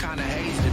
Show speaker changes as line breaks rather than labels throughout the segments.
kinda hazed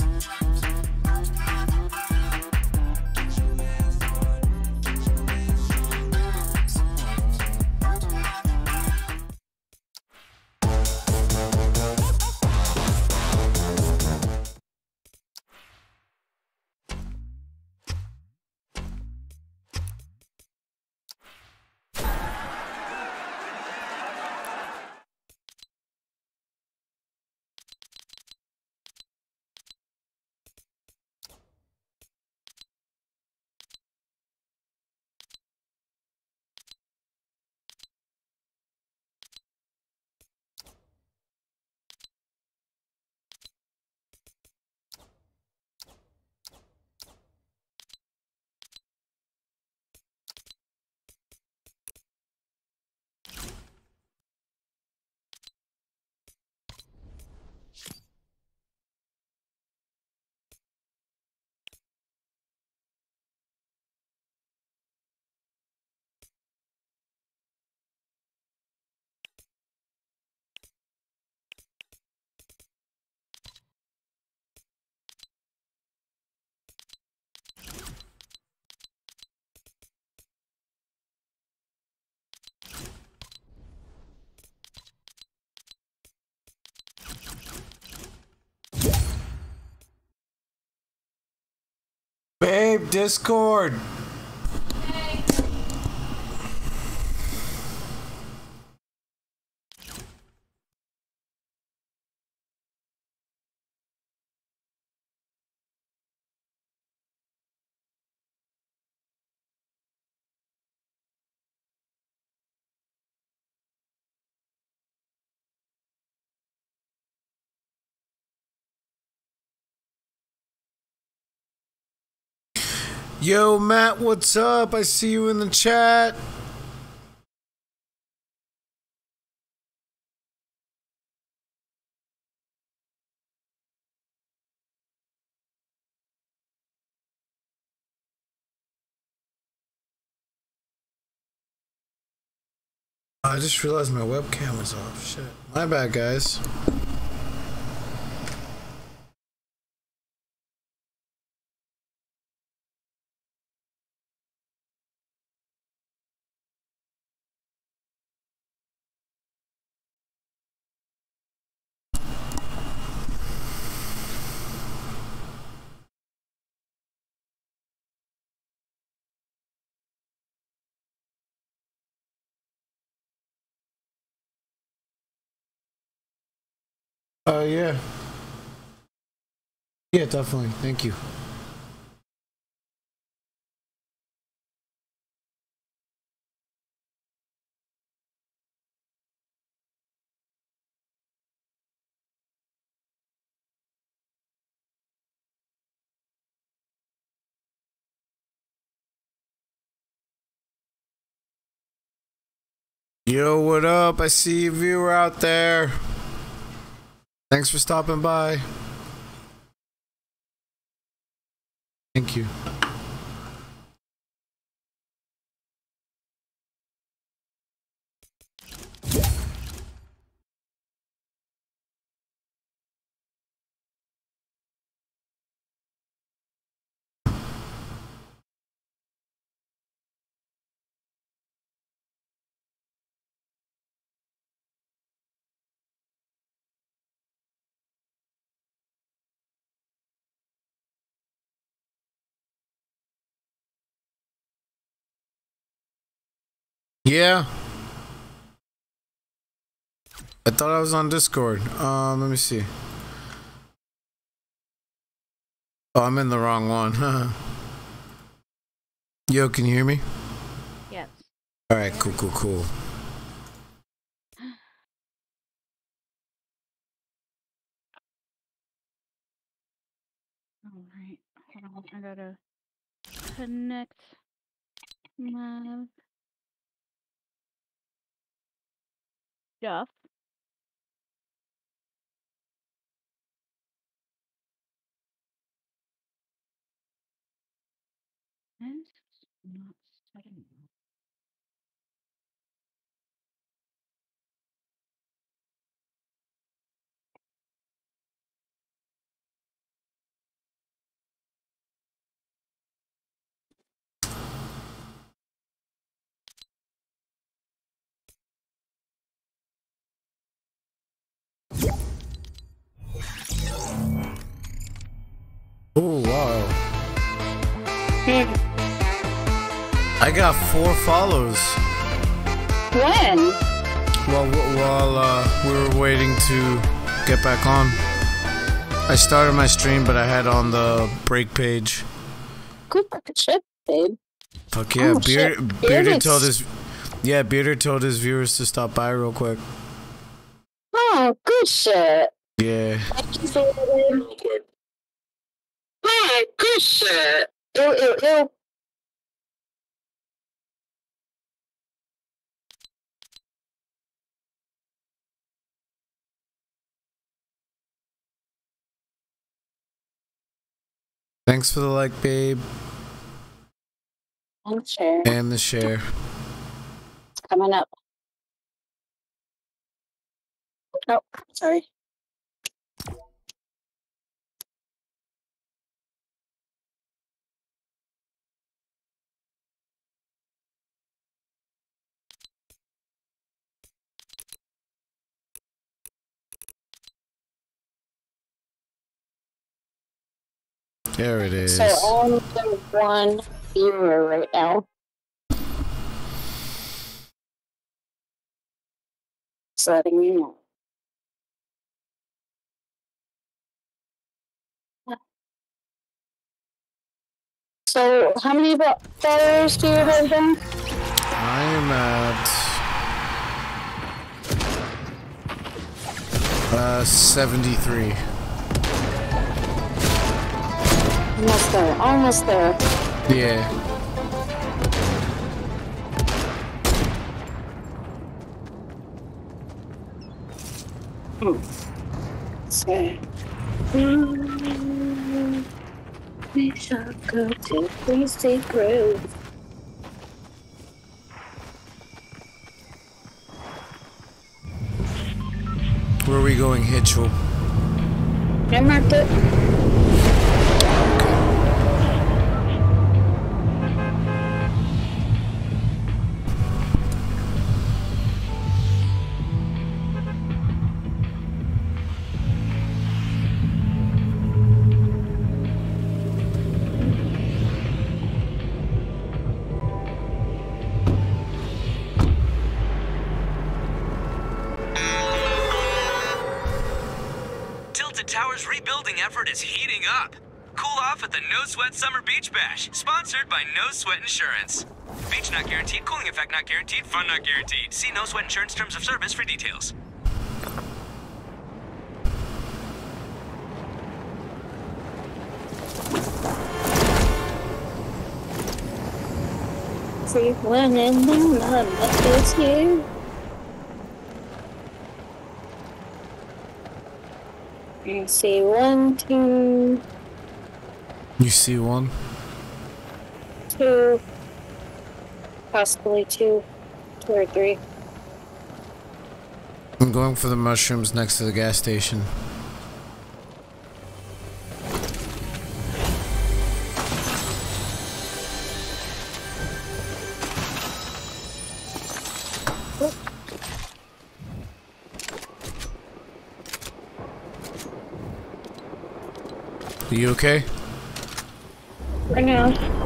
Thank you. Babe, Discord. Yo, Matt, what's up? I see you in the chat. I just realized my webcam was off. Shit. My bad, guys. Yeah. Yeah, definitely. Thank you. Yo, what up? I see a viewer out there. Thanks for stopping by. Thank you. Yeah. I thought I was on Discord. Um, let me see. Oh, I'm in the wrong one. Yo, can you hear me?
Yes.
All right, cool, cool, cool.
All right. I gotta connect my stuff. It's
Oh wow. I got four follows.
When?
While while uh, we were waiting to get back on, I started my stream, but I had on the break page.
Good fucking shit, babe.
Fuck yeah,
Oh,
Beard. Bearded
Bearded
told his yeah Bearder told his viewers to stop by real quick.
Oh, good shit.
Yeah,
Thank you for the Oh, good shit. Ew, ew, ew.
thanks for the like, babe,
I'm sure.
and the share.
It's coming up. Oh, sorry.
There it is.
So only one viewer right now. Just letting you know. So, how many followers do you have then?
I am at uh 73.
Almost there. Almost there.
Yeah.
Mm, We shall go to Grove.
Where are we going, Hitchell?
I
up. Cool off at the No Sweat Summer Beach Bash, sponsored by No Sweat Insurance. Beach not guaranteed, cooling effect not guaranteed, fun not guaranteed. See No Sweat Insurance terms of service for details.
See one and then none that you. See one, two,
You see one?
two, possibly two, two or three.
I'm going for the mushrooms next to the gas station. Okay?
Now.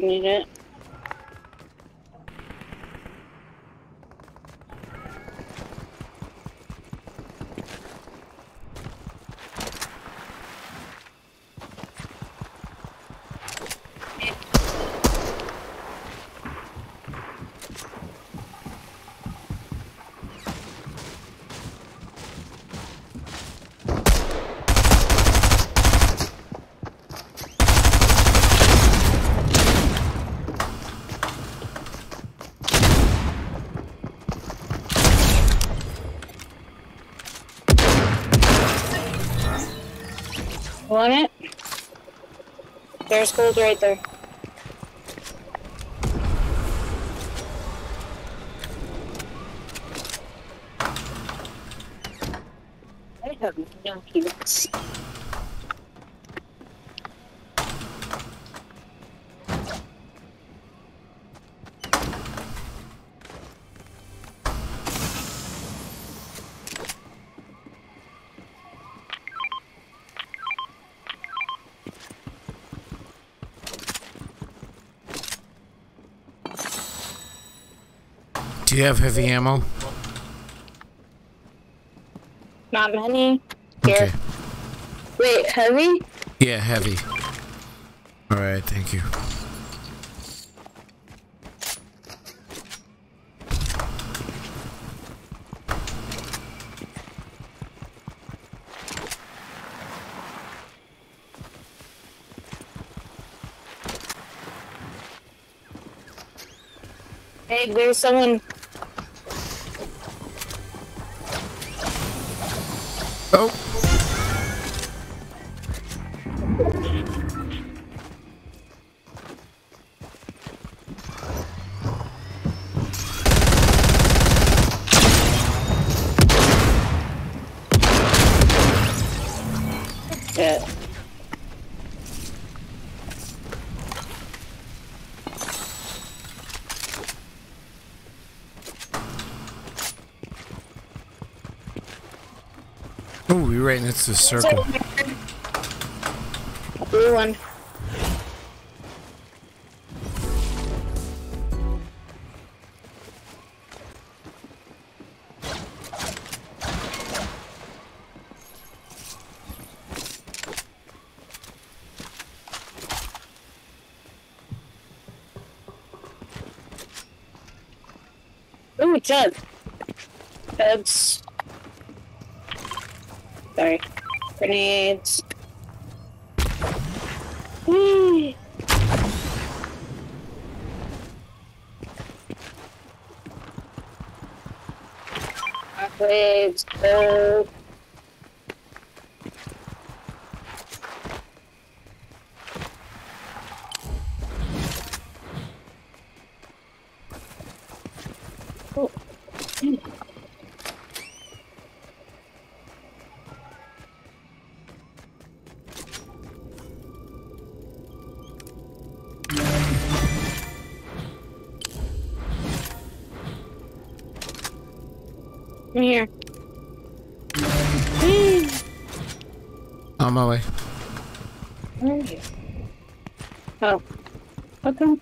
Need it. There's gold right there.
You have heavy ammo?
Not many. Here.
Okay.
Wait, heavy?
Yeah, heavy. Alright, thank you.
Hey, there's someone.
We're right next to the circle.
Blue one. Ooh, jug. Grenades.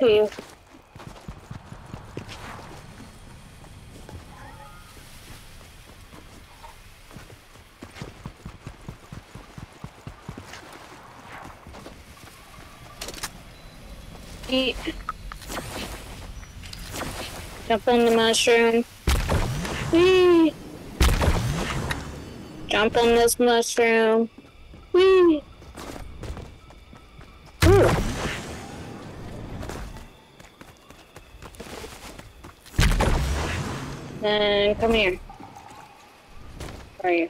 To you. Eat. Jump on the mushroom. Whee! Jump on this mushroom. Whee! Ooh. Then come here. Where are you?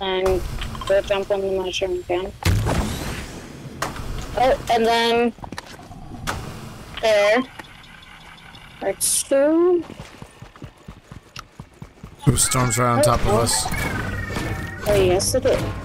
And go jump on the mushroom again. Oh, and then there are two.
Ooh, storm's right on top of oh, oh. us.
Oh, yes, it is.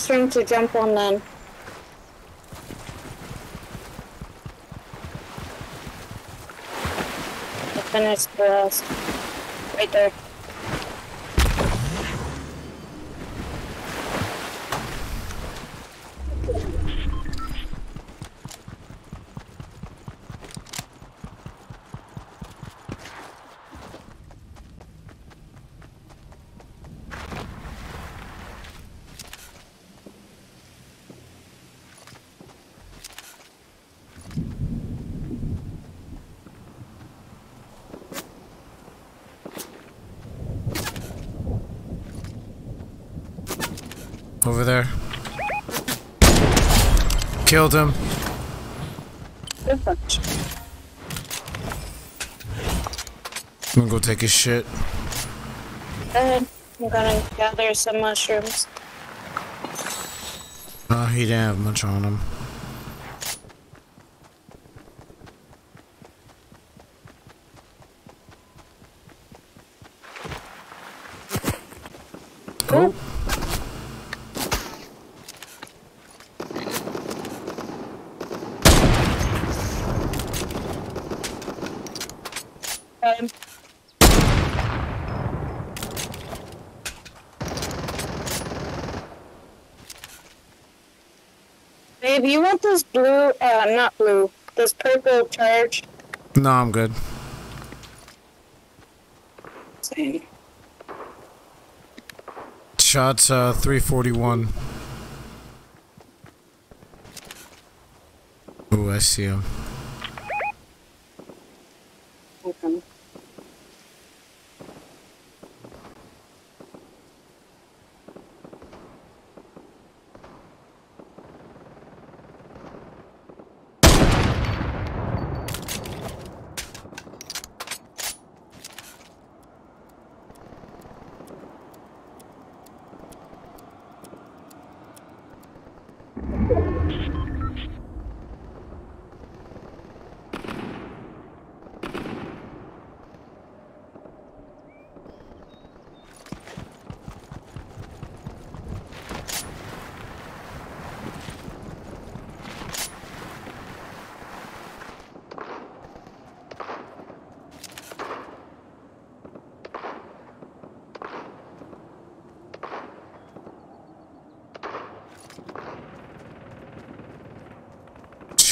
Mushroom to jump on then. I finished the rest. Right there.
Killed him. I'm gonna go take a shit.
Uh, I'm gonna gather some mushrooms.
Oh, he didn't have much on him. Oh,
Um, Babe, you want this blue, uh, not blue, this purple charge?
No, I'm good.
Same.
Shots, uh, 341. Ooh, I see him.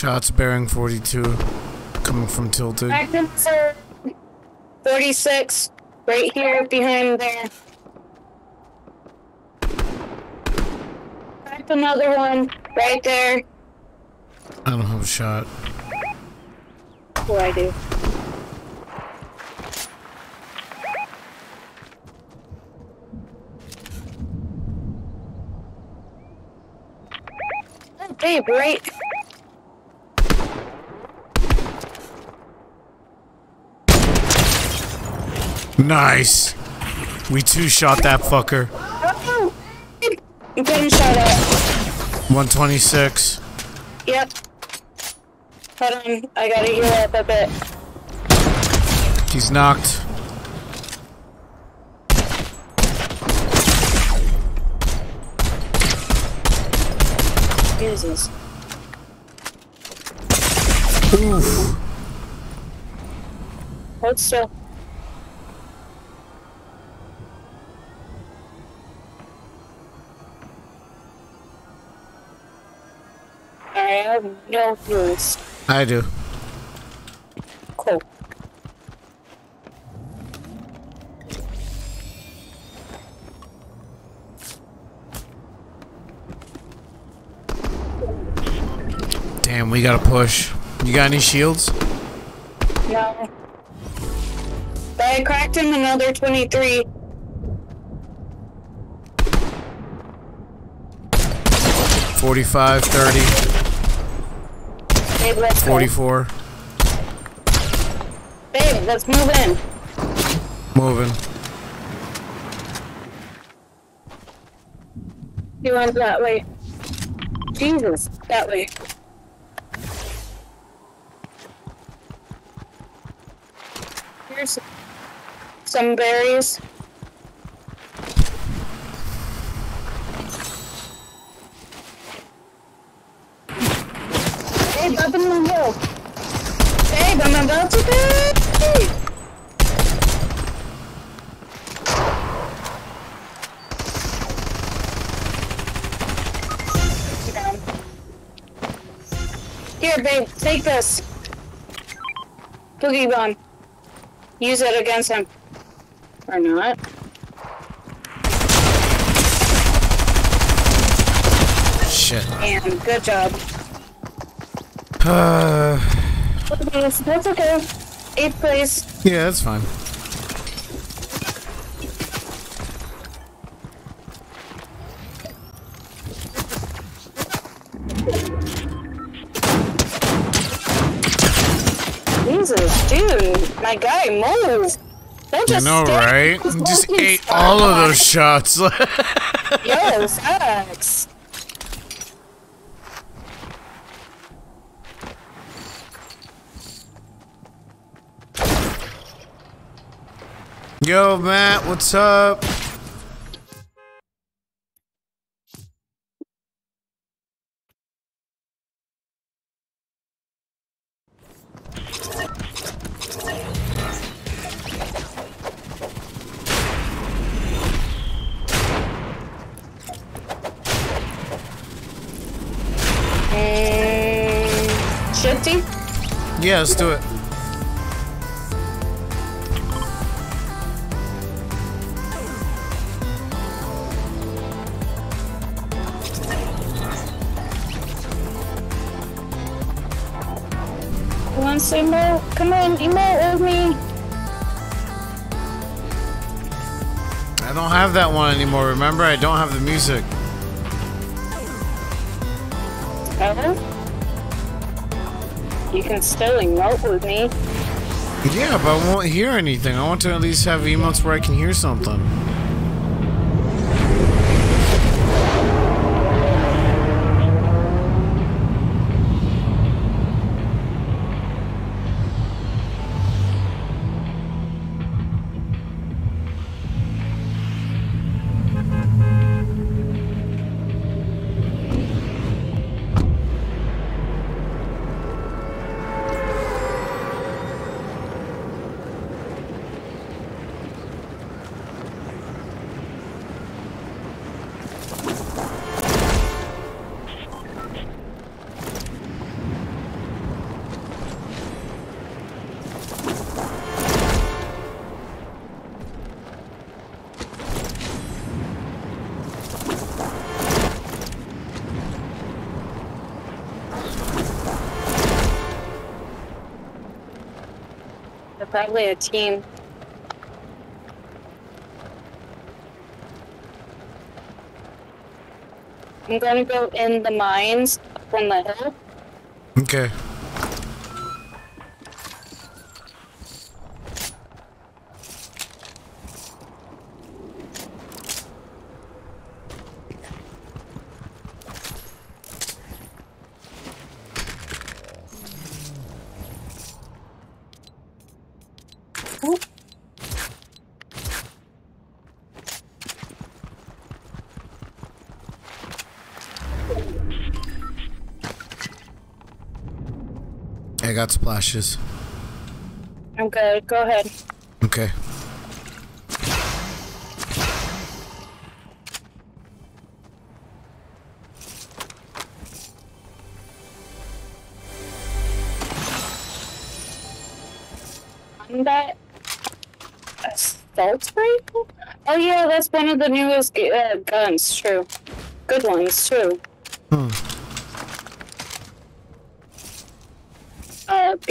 Shots bearing 42. Coming from Tilted.
For 46, right here behind there. Cracked another one, right there.
I don't have a shot.
Oh, I do. Oh, babe, right.
Nice! We two shot that fucker.
I'm shot at.
126.
Yep. Hold on, I gotta heal up a bit.
He's knocked.
Jesus.
Oof.
Hold still. Have no.
I do.
Cool.
Damn, we gotta push. You got any shields?
No. But I cracked him another 23.
Forty-five, thirty,
Babe, let's go.
forty-four.
Babe, let's move in.
Moving.
He went that way. Jesus, that way. Here's some berries. Boogie bomb. Use it against him. Or not.
Shit.
And good job.
Uh,
That's okay. Eighth place.
yeah, that's fine.
Jesus, dude, my guy, move. Don't
I know, right? Just ate all of those shots.
Yes, facts.
Yo, Matt, what's up? Yeah, let's do it.
Some emote? Come on, emote with me.
I don't have that one anymore. Remember, I don't have the music.
Oh? You can still emote with me.
Yeah, but I won't hear anything. I want to at least have emotes where I can hear something.
Probably a team. I'm gonna go in the mines from the hill.
Okay. I got splashes.
I'm good. Go ahead.
Okay.
Combat assault rifle? Oh yeah, that's one of the newest uh, guns. True. Good ones too.
Hmm.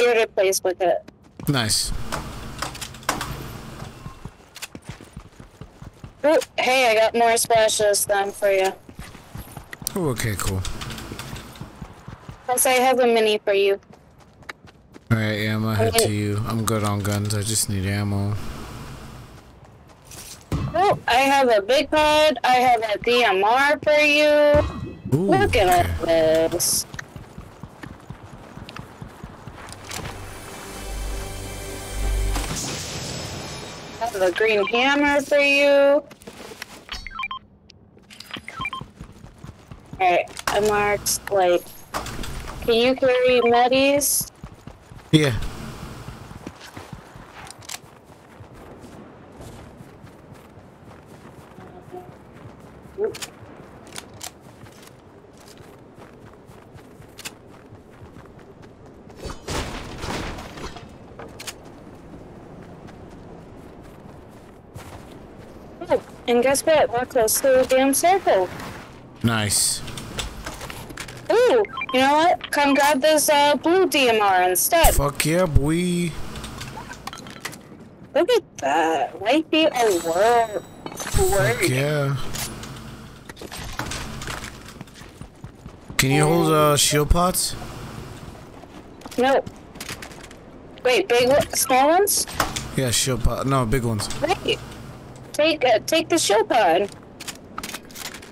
Bearded with it.
Nice.
Ooh, hey, I got more splashes then for you.
Ooh, okay, cool.
Plus, I have a mini for you.
Alright, yeah, I'm gonna head to you. I'm good on guns. I just need ammo.
Oh, I have a big pot. I have a DMR for you.
Ooh,
Look at
okay.
all this. A green hammer for you. Alright, I marked, like, can you carry medis?
Yeah.
Oh, and guess what? We're close to the damn circle.
Nice.
Ooh, you know what? Come grab this uh, blue DMR instead.
Fuck yeah, boy.
Look at that. Might be a world.
Fuck yeah. Can you hold uh, shield pots?
No. Wait, big, small ones?
Yeah, shield pot. No, big ones.
Wait. Take, uh, take the shield pot.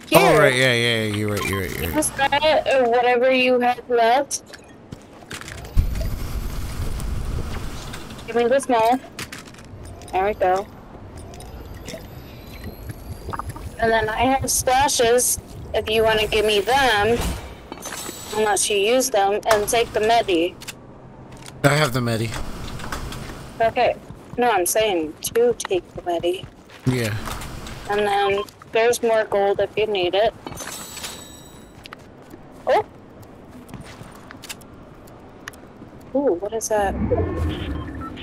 Here.
Oh, right. Yeah, yeah, yeah. You're right. You're right. You're right.
Just that or whatever you have left. Give me the small. There we go. And then I have splashes if you want to give me them. Unless you use them. And take the medi.
I have the medi.
Okay. No, I'm saying to take the medi.
Yeah.
And then there's more gold if you need it. Oh! Ooh, what is that?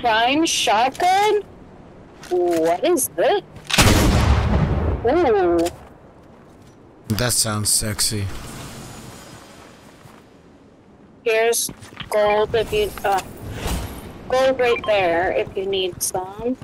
Prime shotgun? What is this? Ooh,
That sounds sexy.
here's gold if you, uh, gold right there if you need some.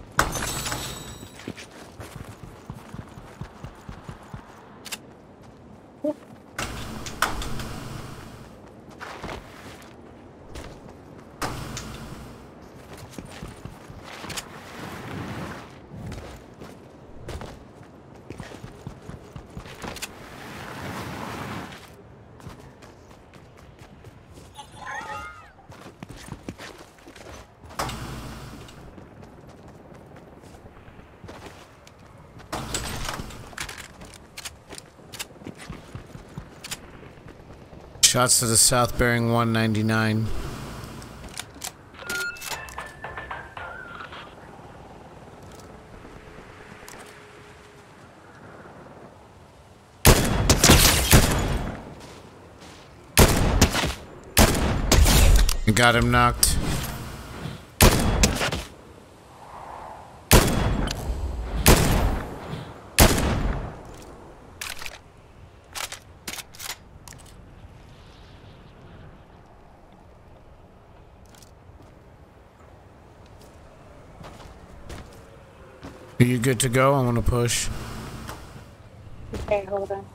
Shots to the south bearing 199. Got him knocked. You good to go? I want to push.
Okay, hold on.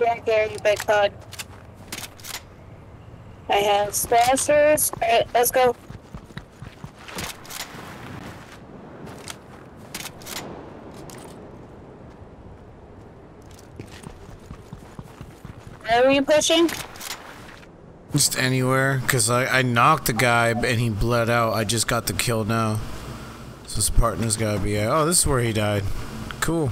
Yeah, Gary, big bug. I have spacers. Alright, let's go. Where are you pushing?
Just anywhere, because I, I knocked the guy and he bled out. I just got the kill now. So his partner's gotta be at. Oh, this is where he died. Cool.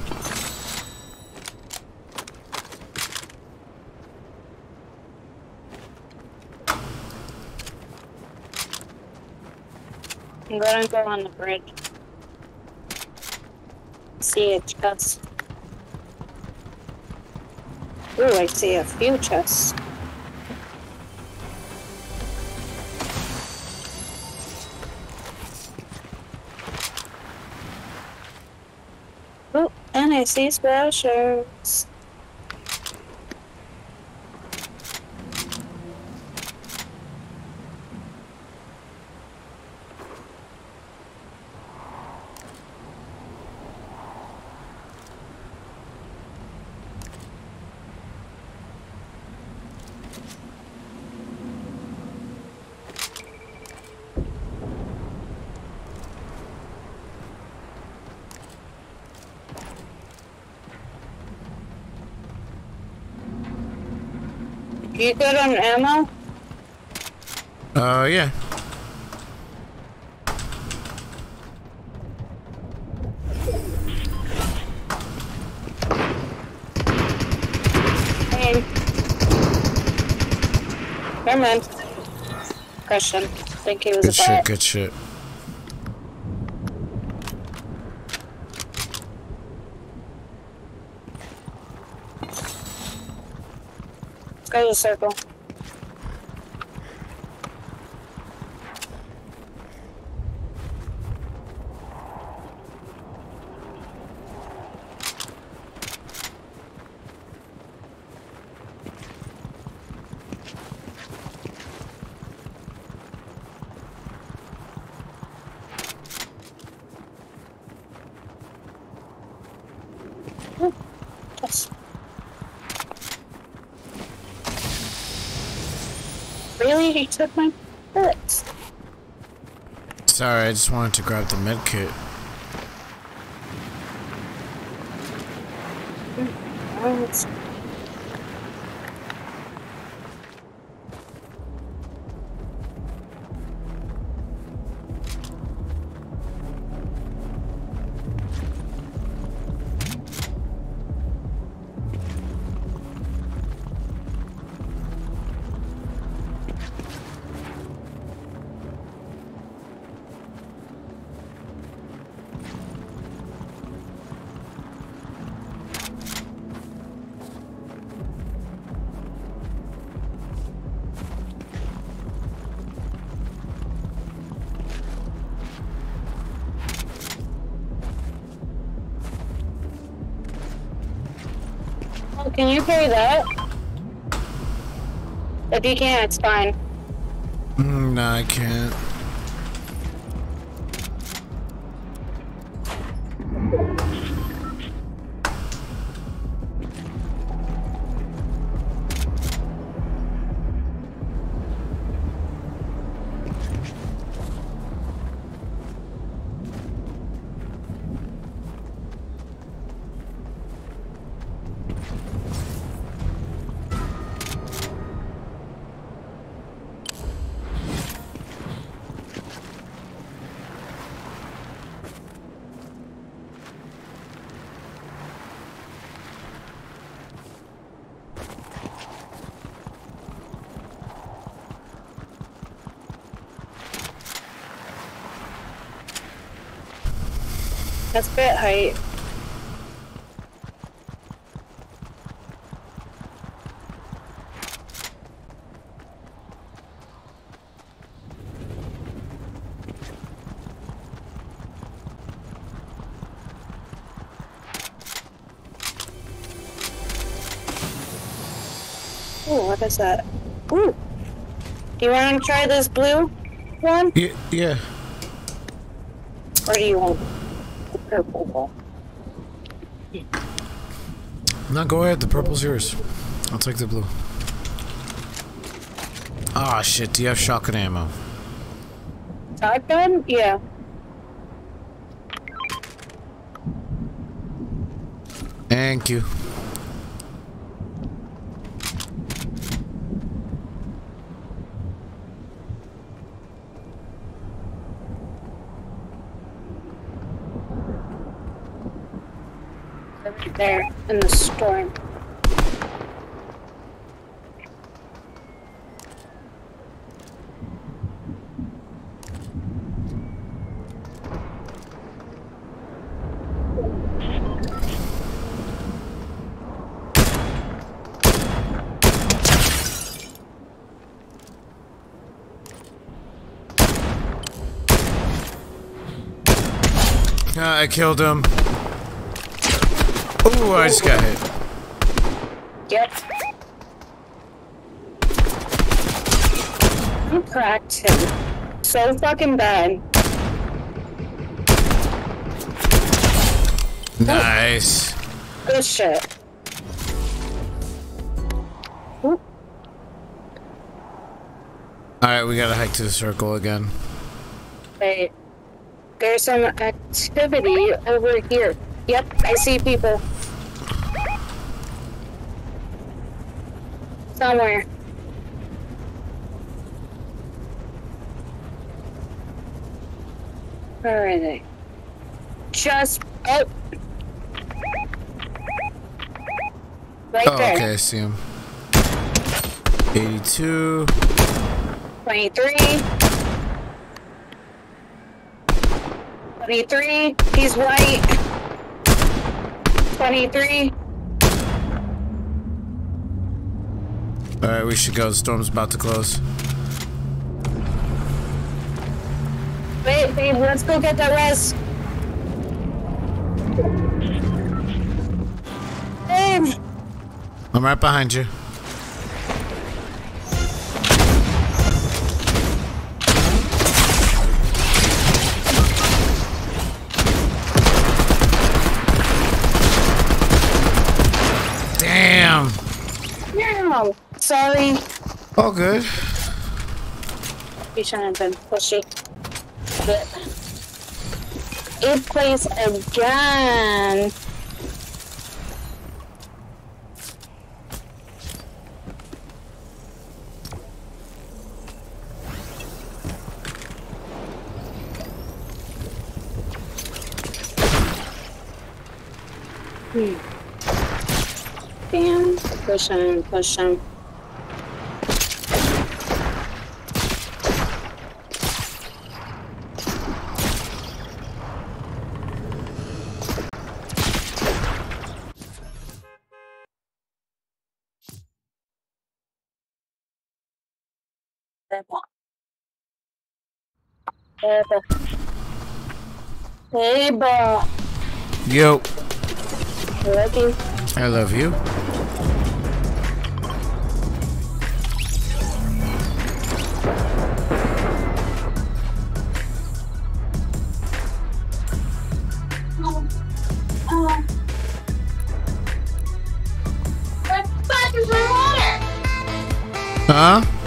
I'm gonna go on the bridge. See a chest. Ooh, I see a few chests. Oh, and I see splashers. You good on ammo?
Uh, yeah.
Hey. Never mind. Question. think he was
Good
a
shit,
bot.
good shit.
Go to took my bullets.
Sorry, I just wanted to grab the med kit.
Oh, Oh, If you can't, it's fine.
Mm, no, I can't.
That's bit height. Ooh, what is that? Ooh. Do you want to try this blue one?
Yeah, yeah.
Or do you want the purple?
No, go ahead. The purple's yours. I'll take the blue. Ah, shit. Do you have shotgun ammo?
Shotgun? Yeah.
Thank you.
There in the storm.
I killed him. Ooh, I just got hit.
Yep. You cracked him so fucking bad.
Nice.
Good shit.
Alright, we gotta hike to the circle again.
Wait. There's some activity over here. Yep, I see people. Somewhere. Where are they? Just oh. Right
Oh,
there.
okay, I see him. 82.
23. 23. He's white. 23.
Alright, we should go. The storm's about to close.
Wait, babe, let's go get that res. Babe,
I'm right behind you.
Sorry.
All good.
You shouldn't have been pushy. But it plays again. Hmm. Damn. Push him, push him. Eba. Eba.
Yo, I
Love you.
I love you.
Oh. What the fuck my water?
Huh?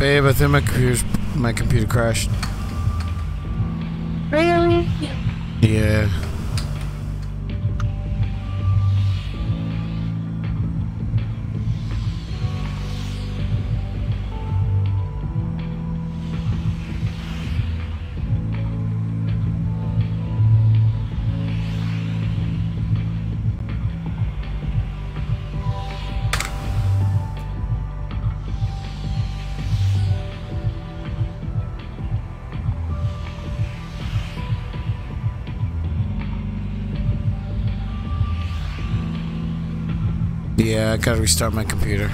Babe, I think my my computer crashed. Gotta restart my computer.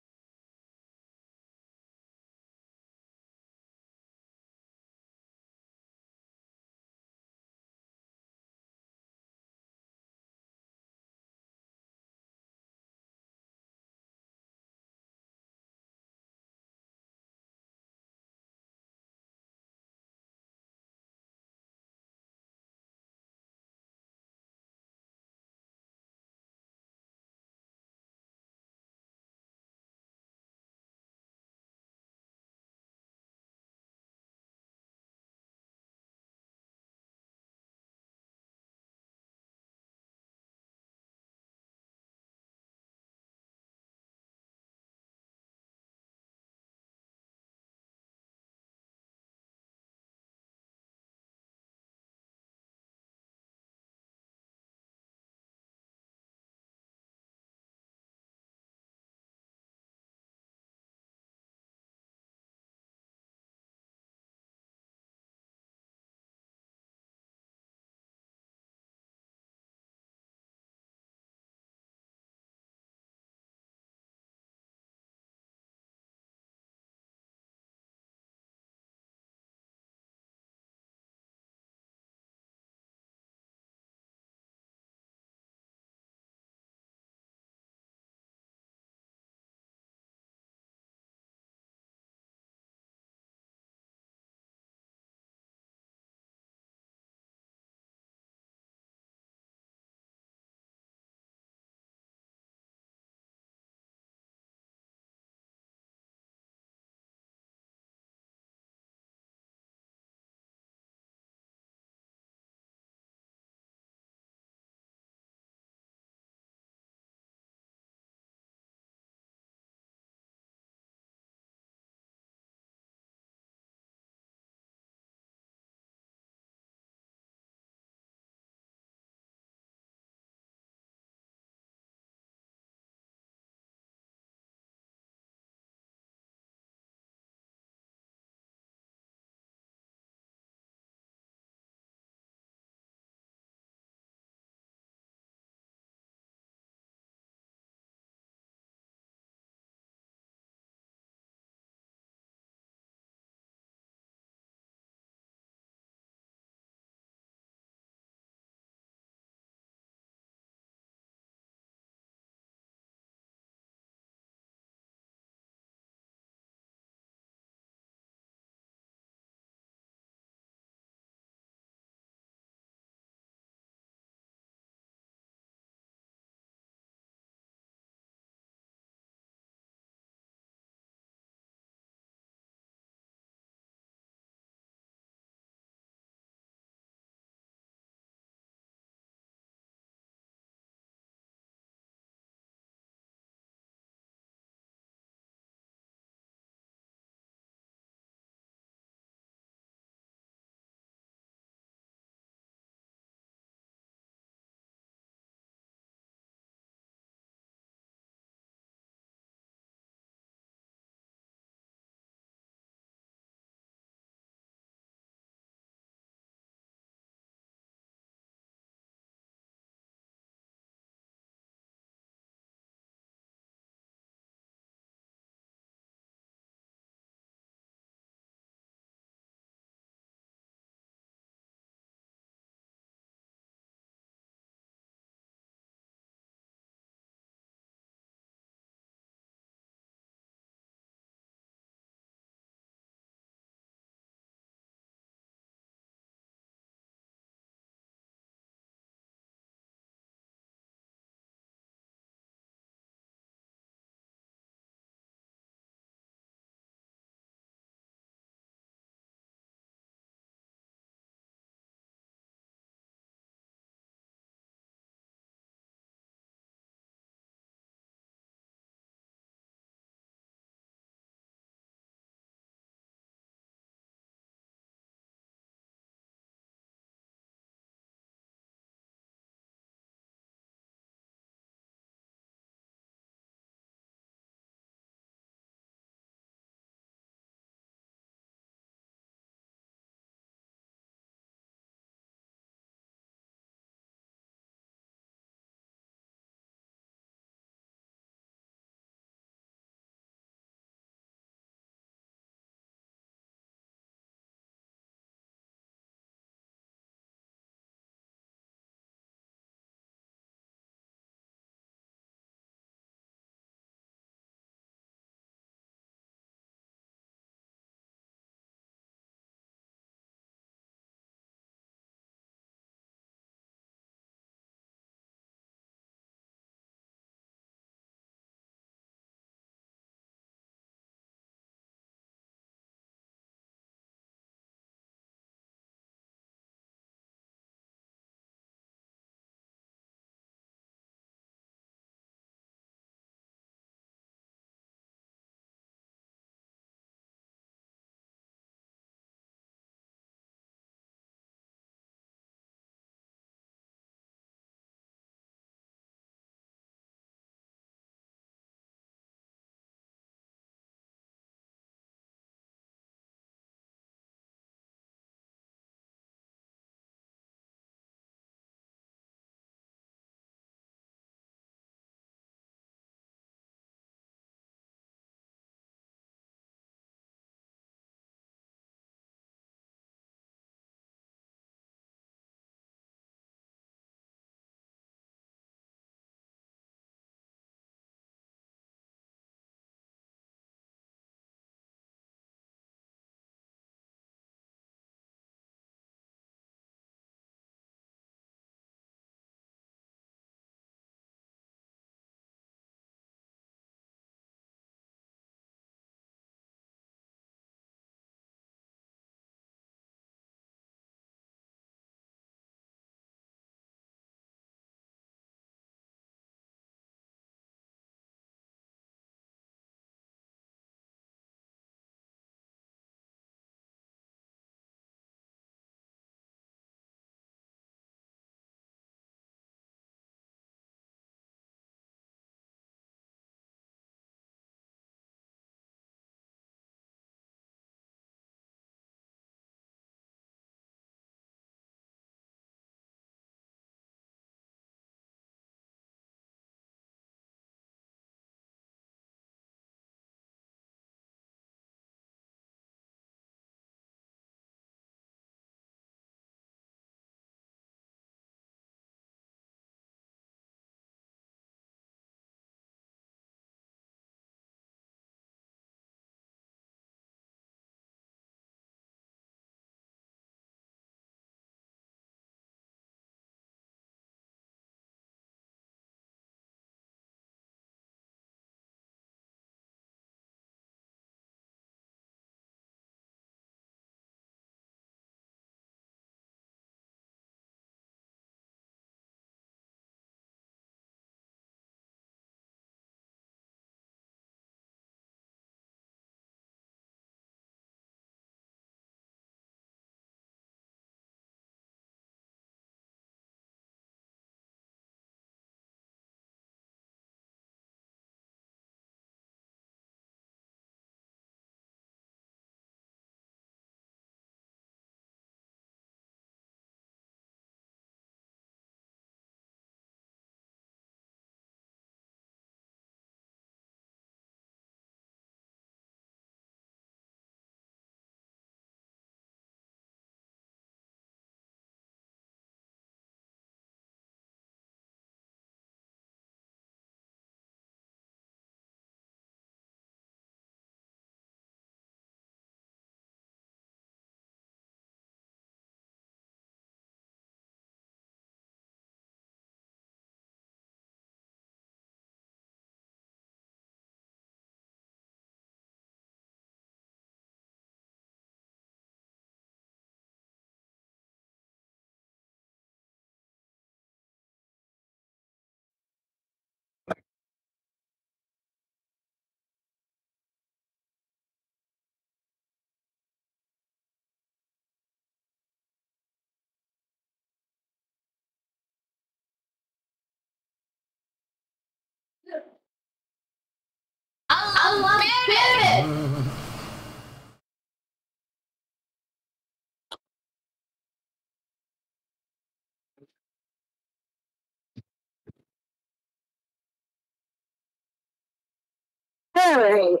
Acknowledge.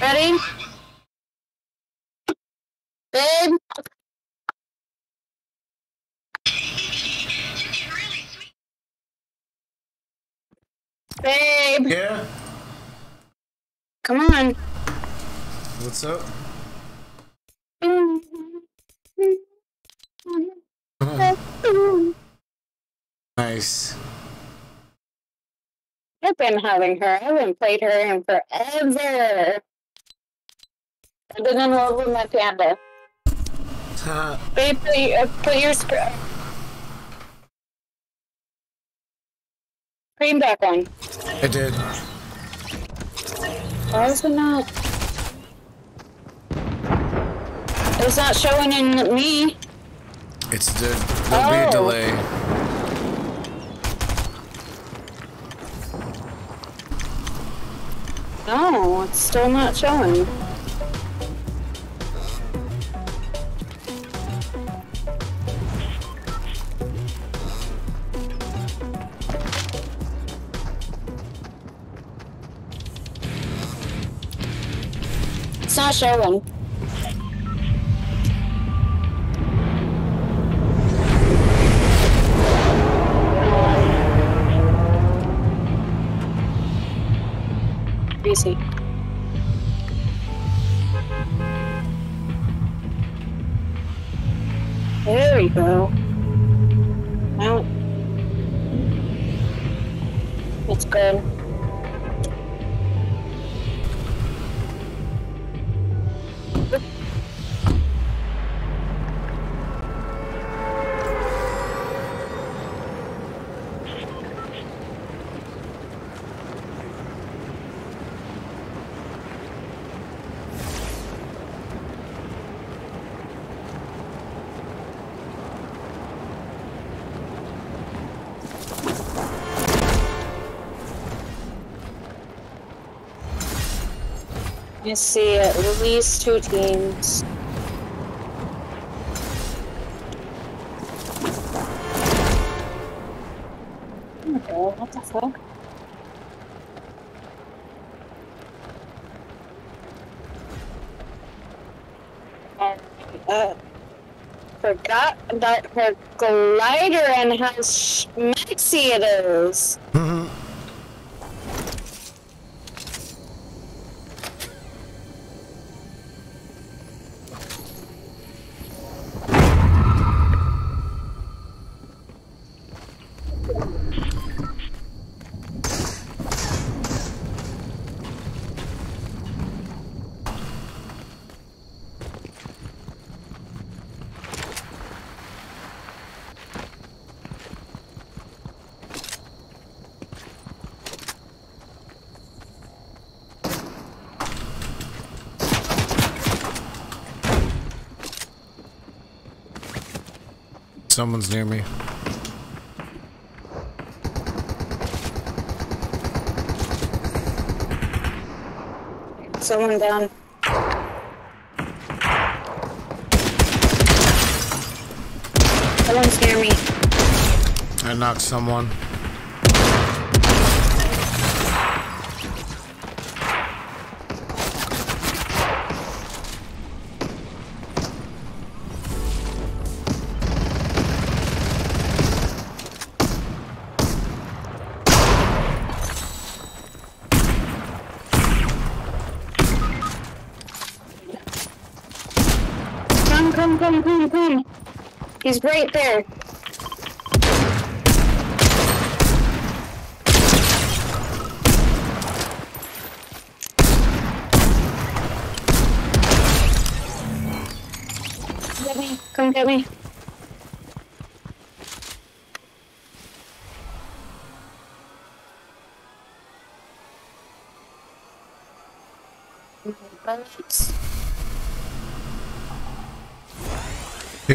Ready? Babe? Babe,
Yeah.
come on.
What's up? Nice.
I've been having her. I haven't played her in forever. I've been in love with my panda. Babe, put uh, put your sp- cream back on.
I did.
Why is it not? It's not showing in me.
It's the there'll be a
Oh.
delay.
No, it's still not showing. It's not showing. There we go. Now it's good. You see at least two teams. Okay, what the fuck? Uh, forgot that her glider and how schmexy it is.
Someone's near me.
Someone down. Someone's near me.
I knocked someone.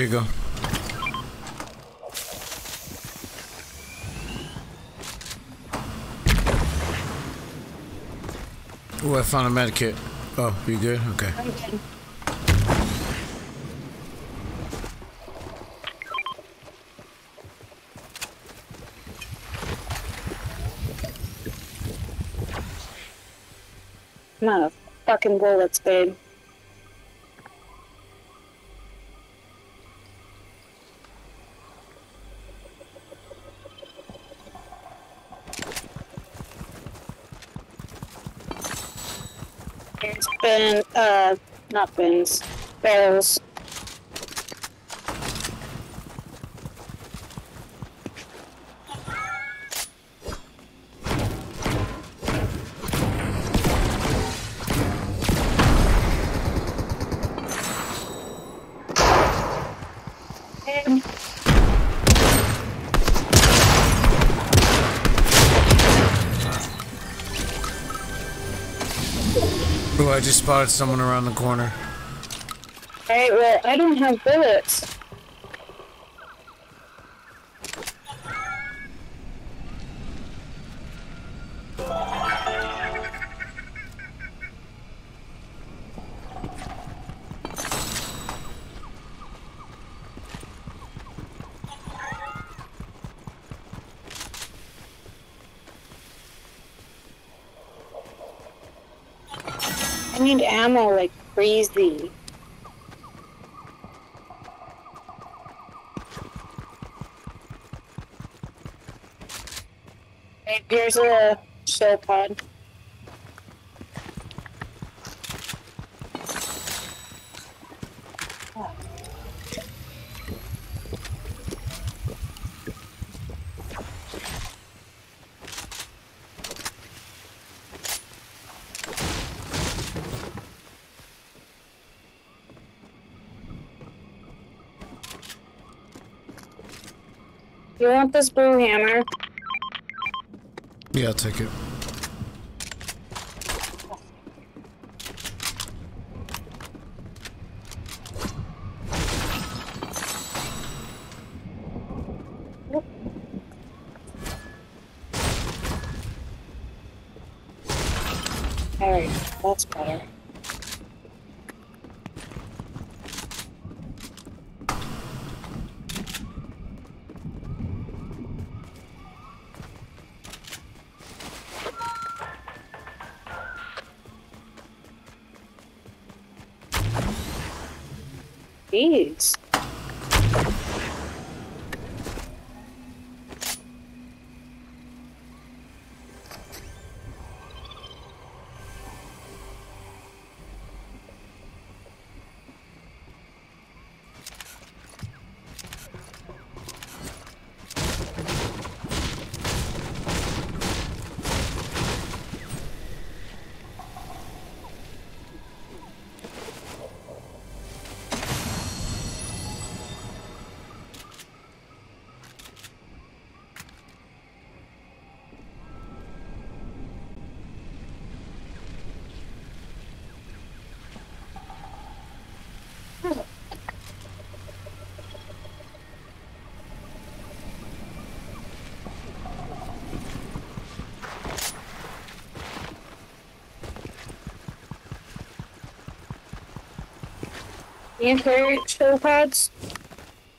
you go. Oh, I found a medkit. Oh, you good? Okay.
I'm fucking bullets, babe. There's uh, not bins, barrels.
Just spotted someone around the corner.
Alright, well, I don't have bullets. Ammo like crazy. Here's a shell pod. You want this blue hammer?
Yeah, I'll take it.
Alright, that's better. Jeez. You carry show pads?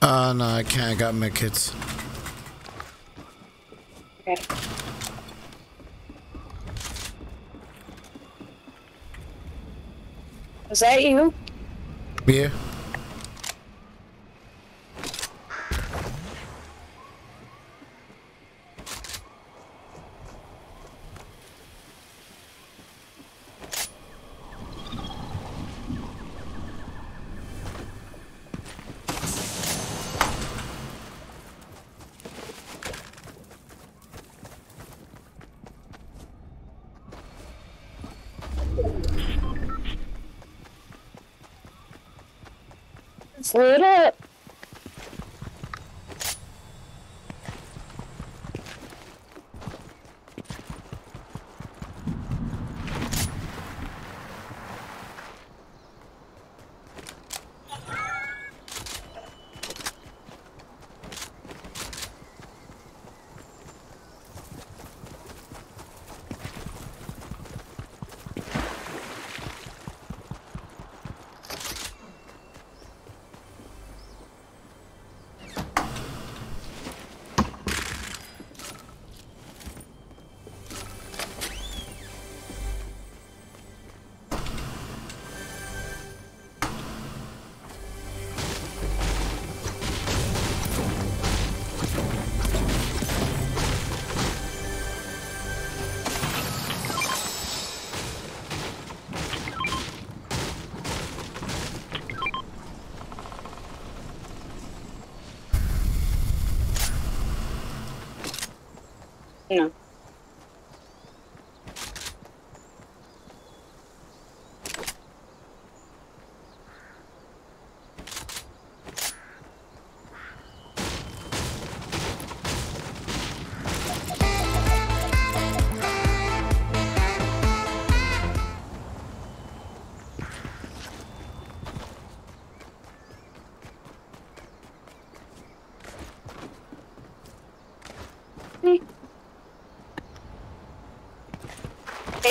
Uh, no, I can't. I got my kids.
Okay. Was that you?
Yeah.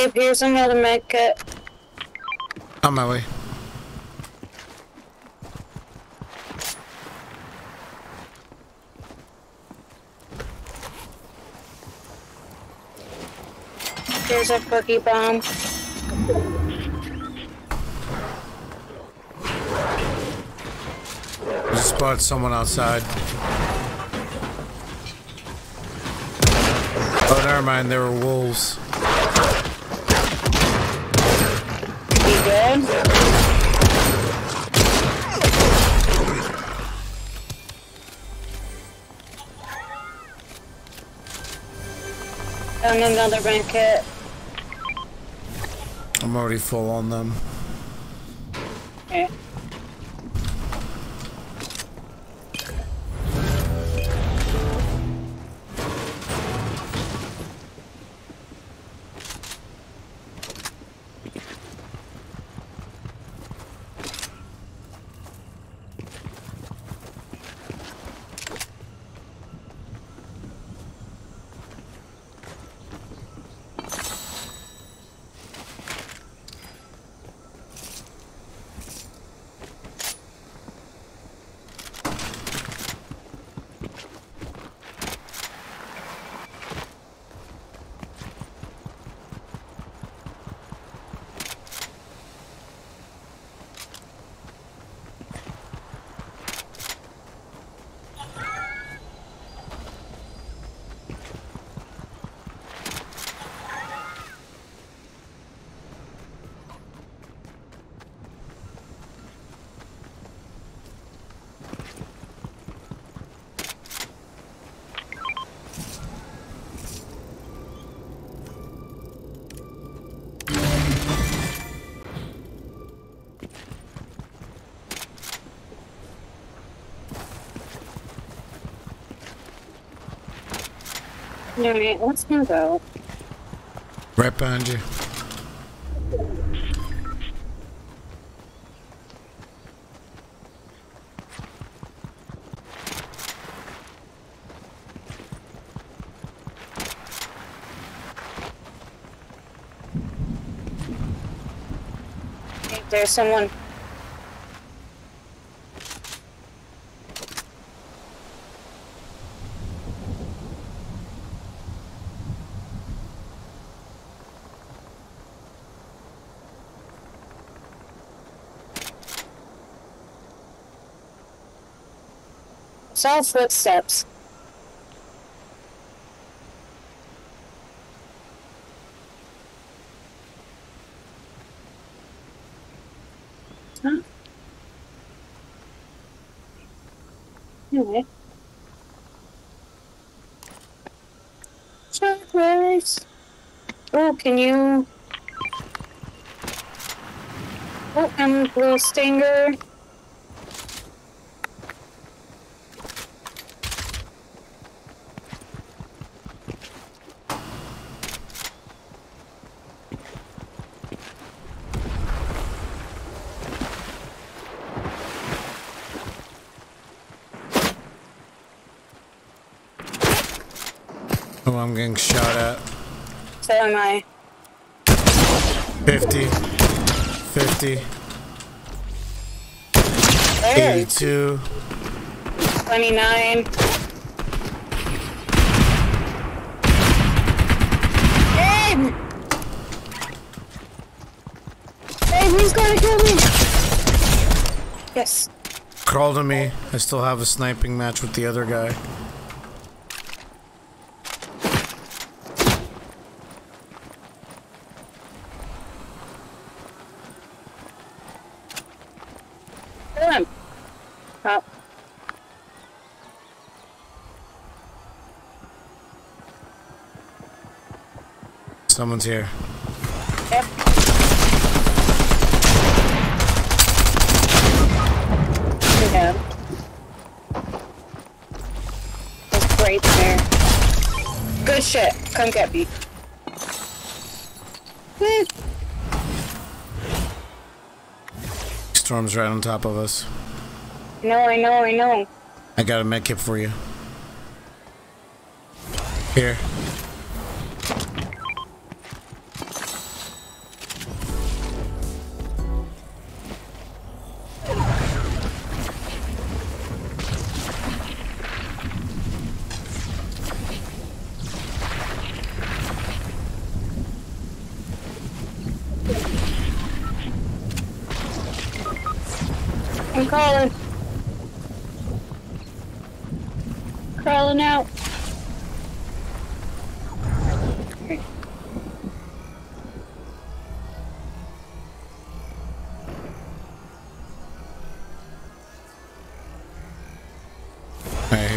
Hey, here's another med kit.
On my way.
Here's a cookie bomb.
Just spotted someone outside. Oh, never mind. There were wolves.
Good? And another blanket.
I'm already full on them.
Okay. Alright, let's now go.
Right behind you.
There's someone. Saw footsteps. Huh? Anyway. Surprise! Oh, can you? Oh, and little stinger.
I'm getting shot at.
So am I.
50. 50.
There.
82.
29. Abe! Abe, he's gonna kill me! Yes.
Crawl to me. I still have a sniping match with the other guy.
Kill him. Oh.
Someone's here.
Yep. Yeah. It's right there. Good shit. Come get me.
Storm's right on top of us.
No, I know, I know.
I got a med kit for you. Here.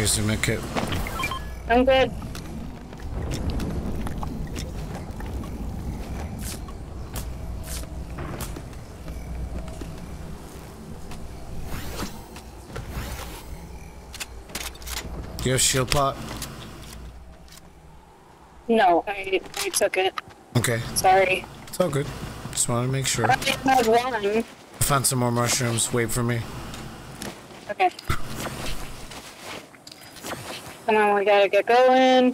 Here's kit.
I'm good.
Do you have shield pot?
No, I, I took it.
Okay,
Sorry.
it's all good. Just wanted to make sure.
I.
Found some more mushrooms. Wait for me.
Okay. Come on, we gotta get going.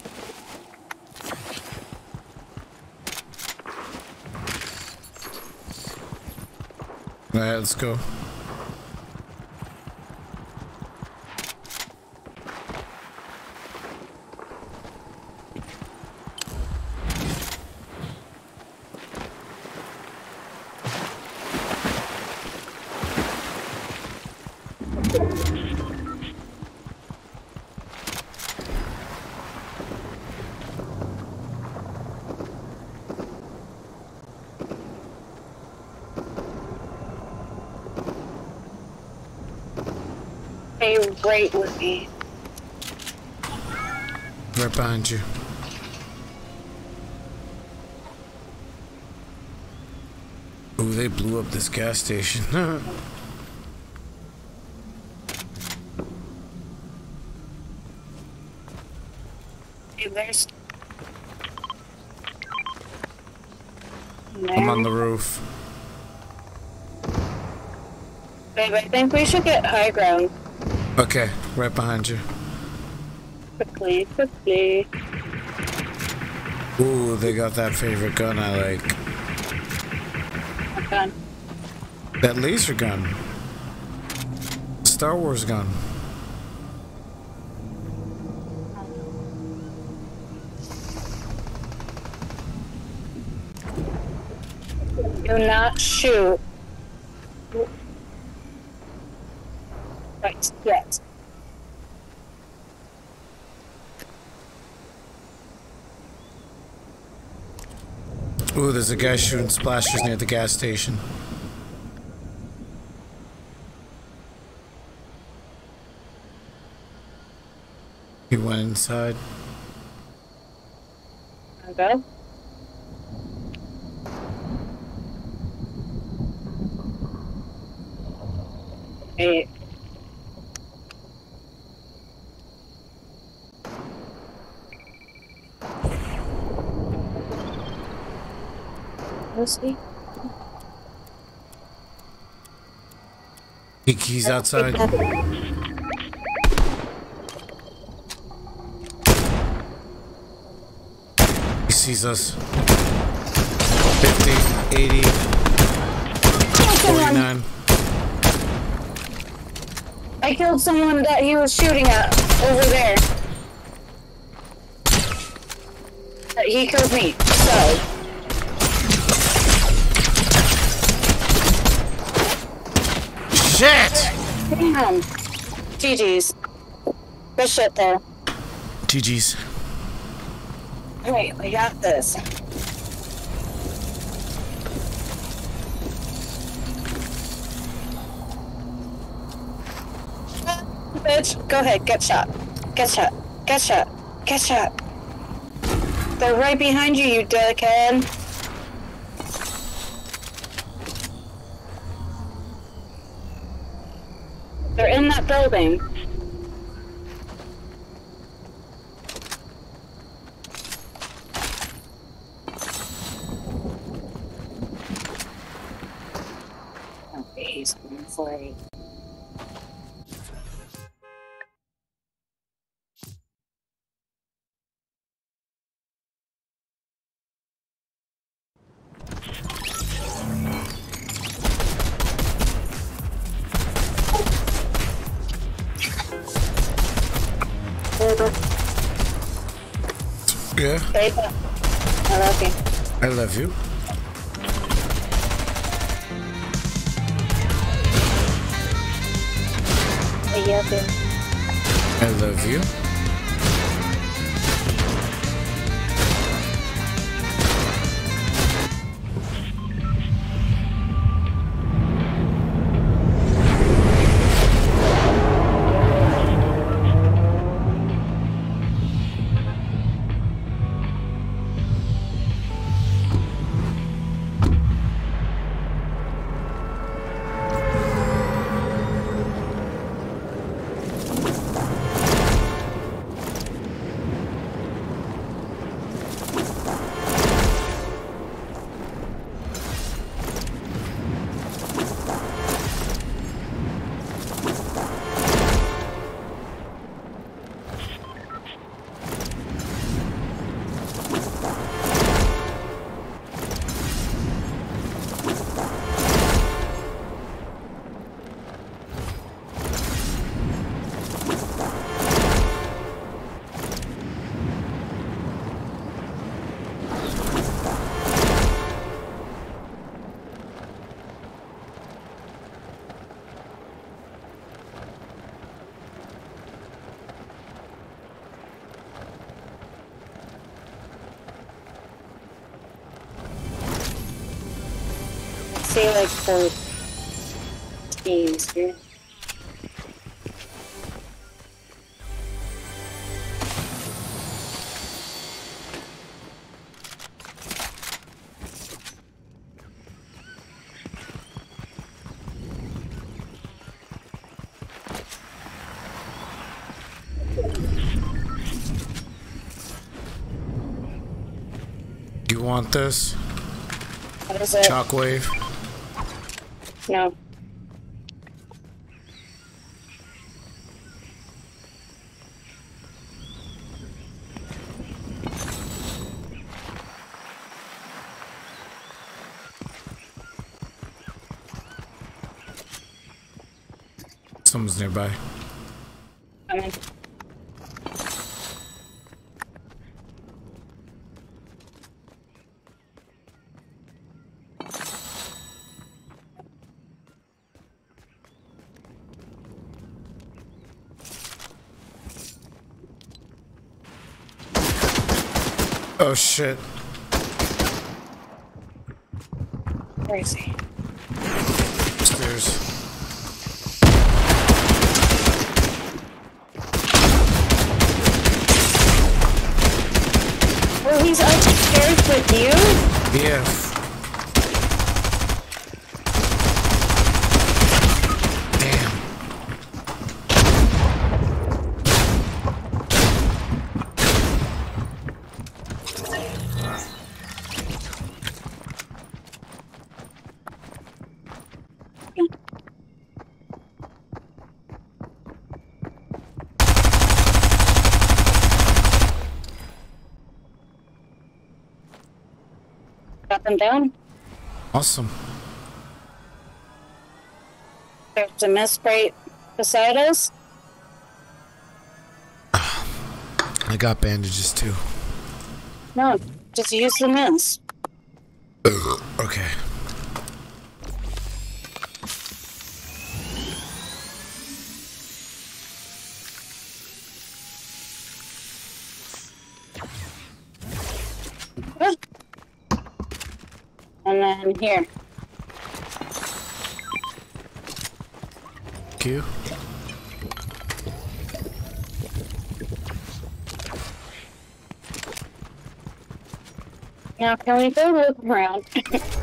Alright, let's go.
Right with me.
Right behind you. Ooh, they blew up this gas station.
Hey, there's.
I'm on the roof.
Babe, I think we should get high ground
Okay, right behind you.
quickly, quickly.
Ooh, they got that favorite gun I like.
I'm.
That laser gun. Star Wars gun.
Do not shoot. Right, yes.
Ooh, there's a guy shooting splashes near the gas station. He went inside.
Go? Hey. See.
He's outside. He sees us. 50, 80, 49.
I killed someone that he was shooting at over there. He killed me, so.
Shit!
Damn. GG's. Good shit there.
GG's.
Alright, we got this. Bitch, go ahead, get shot. Get shot. Get shot. Get shot. They're right behind you, you dickhead. They're in that building. I See like four teams here.
You want this?
What is it?
Shockwave?
No.
Someone's nearby. Oh shit.
crazy.
Stairs.
Oh, he's upstairs with you?
Yeah.
Down?
Awesome.
There's a mist right beside us.
I got bandages too.
No, just use the mist.
Okay.
And then here.
Thank you.
Now can we go look around?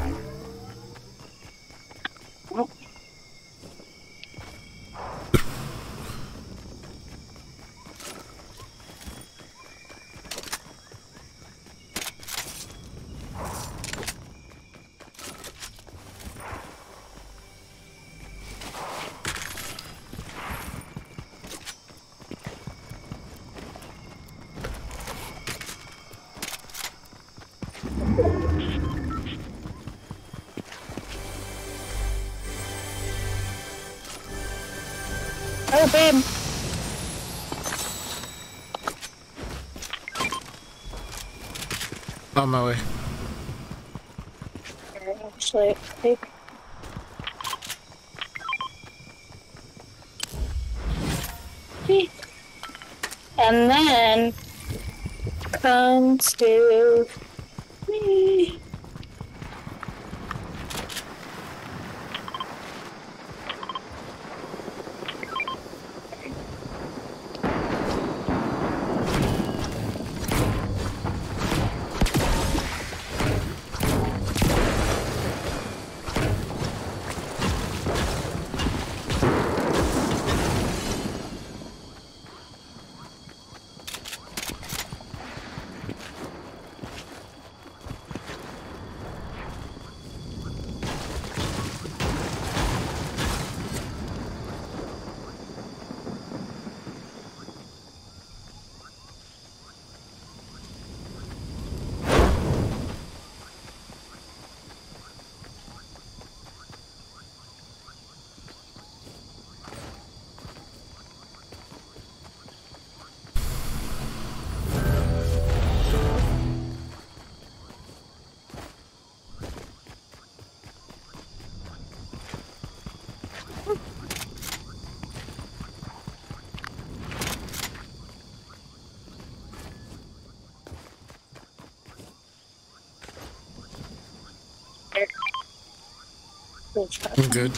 On my way.
And then come to
I'm good.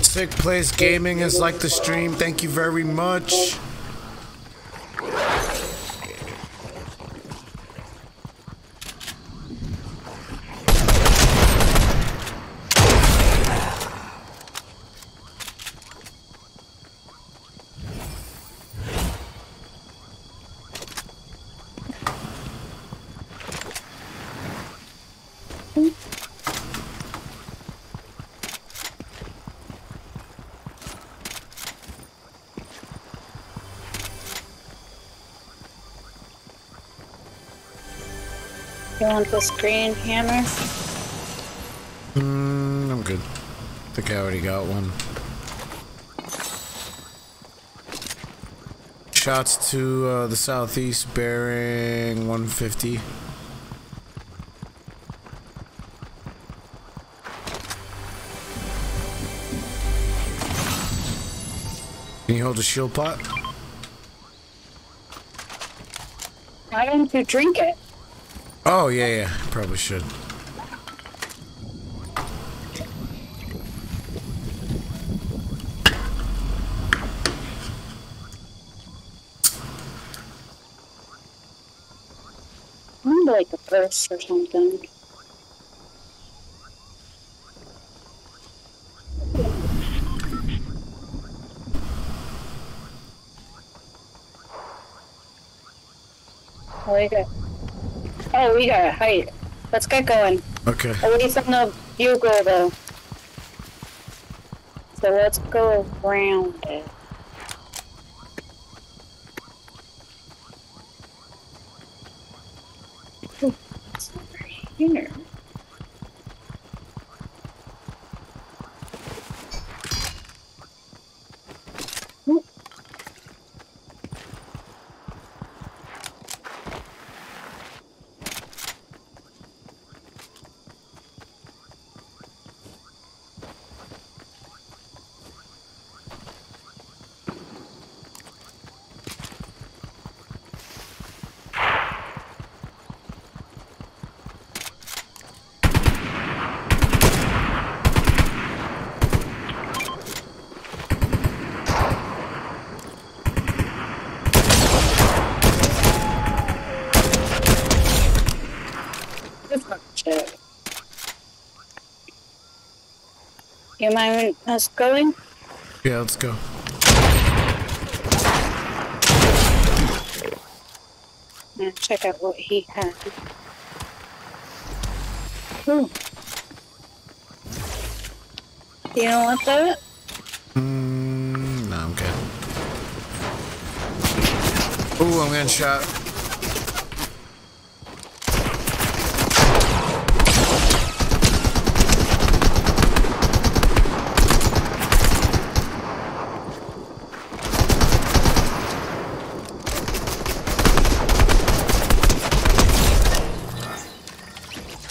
Sick Place Gaming is like the stream. Thank you very much.
This green hammer?
Mm, I'm good. I think I already got one. Shots to uh, the southeast bearing 150. Can you hold a shield pot?
Why don't you drink it?
Oh, yeah, yeah. Probably should.
Maybe like a purse or something. Oh, we got. Oh, we got height. Let's get going.
Okay.
Away from the bugle, though. So let's go around it. You mind us going?
Yeah, let's go.
Yeah, check out what he had. Ooh. You don't want that?
Mm, no, I'm good. Ooh, I'm getting shot.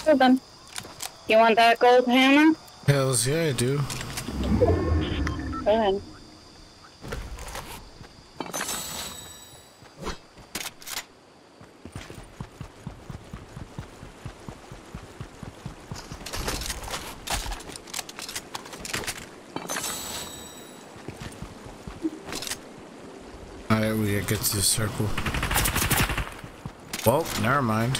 Hold on. You want that gold hammer?
Hells yeah, I do.
Go ahead.
Alright, we gotta get to the circle. Well, never mind.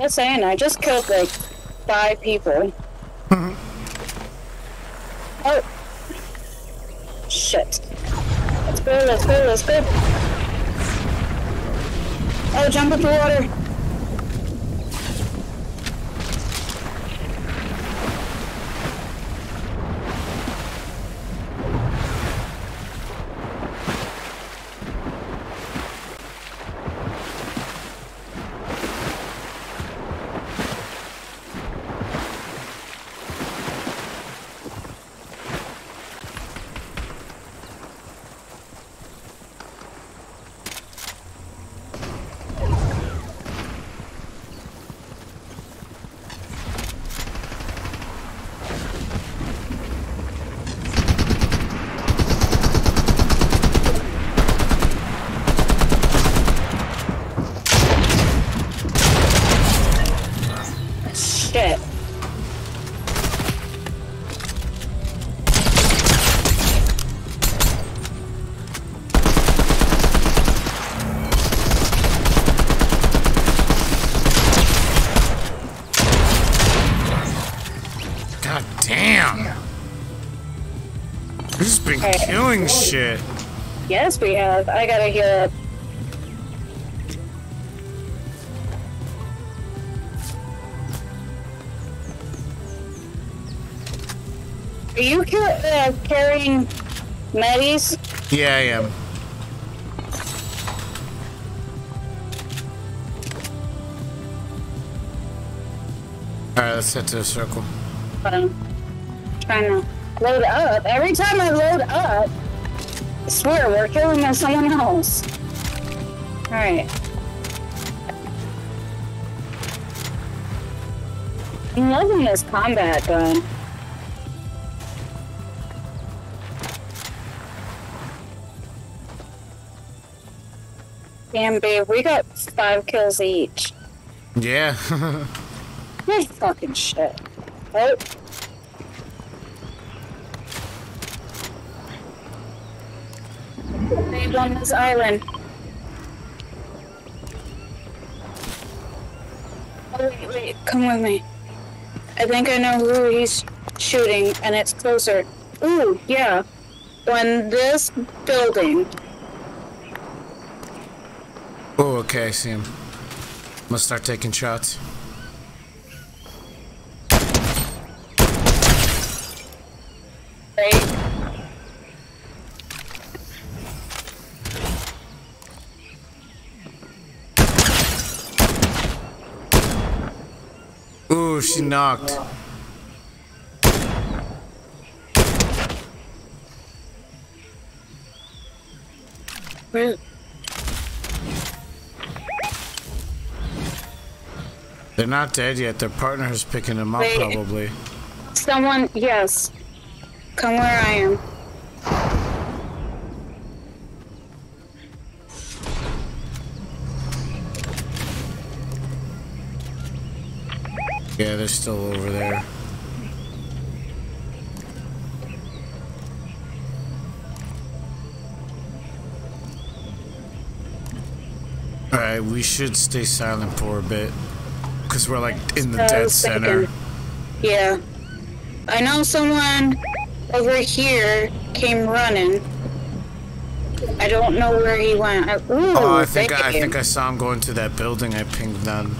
Just saying, I just killed like five people. oh. Shit. Let's go, let's go, let's go. Oh, jump into water.
Just killing shit.
Yes, we have. I gotta heal up. Are you uh, carrying medis?
Yeah, I am. Alright, let's head to the circle.
I'm trying to load up. Every time I load up, I swear we're killing someone else. Alright. I'm loving this combat gun. Damn, babe, we got five kills each.
Yeah.
Holy fucking shit. Oh. On this island. Oh, wait, wait, come with me. I think I know who he's shooting, and it's closer. Ooh, yeah. On this building.
oh, okay, I see him. I'm gonna start taking shots. She knocked.
Where?
They're not dead yet. Their partner's picking them up,
Wait.
probably.
Someone, yes. Come where I am.
Yeah, they're still over there. Alright, we should stay silent for a bit. Because we're like in the
I
dead center.
Yeah. I know someone over here came running. I don't know where he went. Oh, I, ooh,
Oh, I think I, I think I saw him go into that building I pinged them.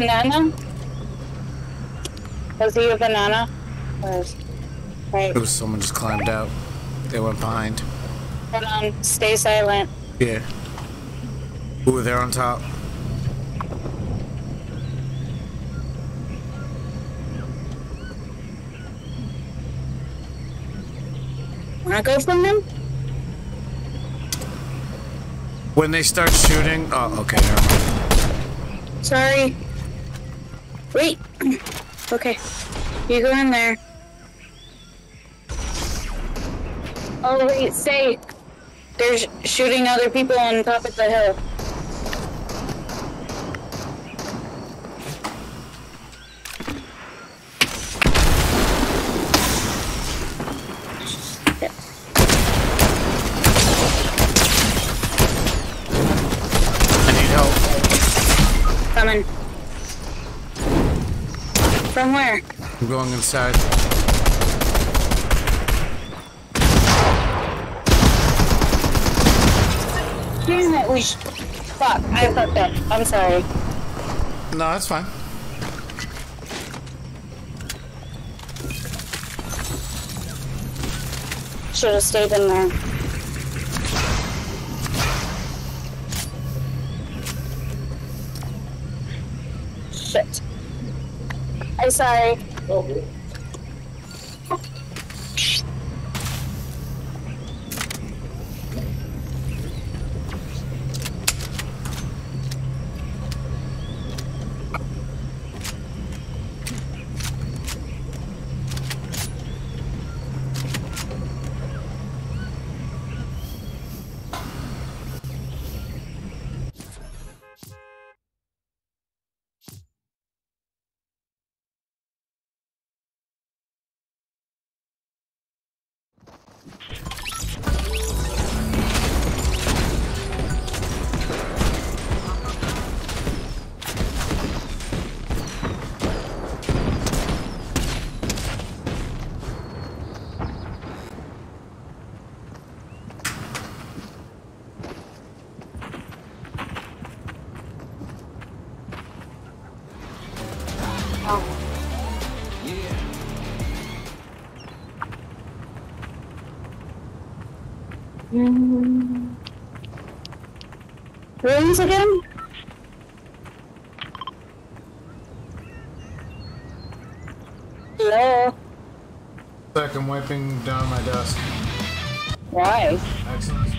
Banana. Was he a banana? Or- Right.
It was someone just climbed out. They went behind.
Hold on. Stay silent.
Yeah. Ooh, they're on top.
Wanna go from him?
When they start shooting, oh, okay, never mind.
Sorry. Wait. okay. You go in there. Oh wait, stay. They're sh- shooting other people on top of the hill.
I need help.
Coming. From where?
I'm going inside.
Damn it, we sh- Fuck, I fucked up. I'm sorry.
No, that's fine.
Should have stayed in there. Shit. Sorry. Rooms again? Hello?
Sec, I'm wiping down my desk.
Why?
Excellent.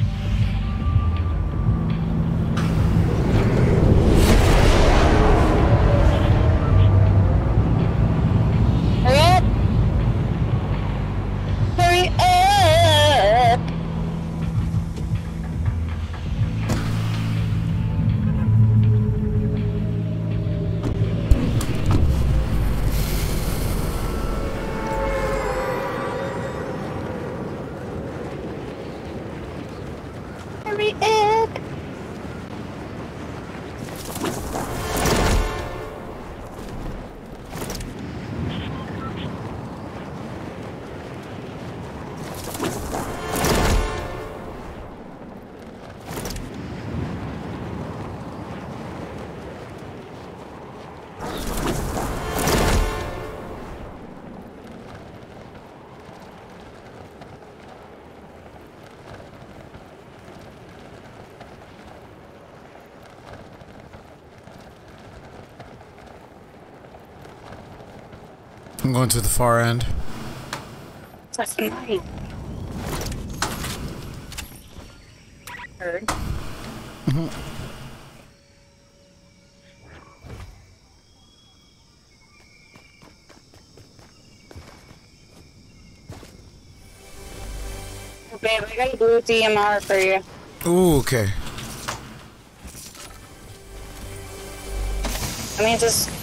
I'm going to the far end.
Fucking right. heard. Babe, I got a blue DMR for you.
Ooh, okay.
I mean, just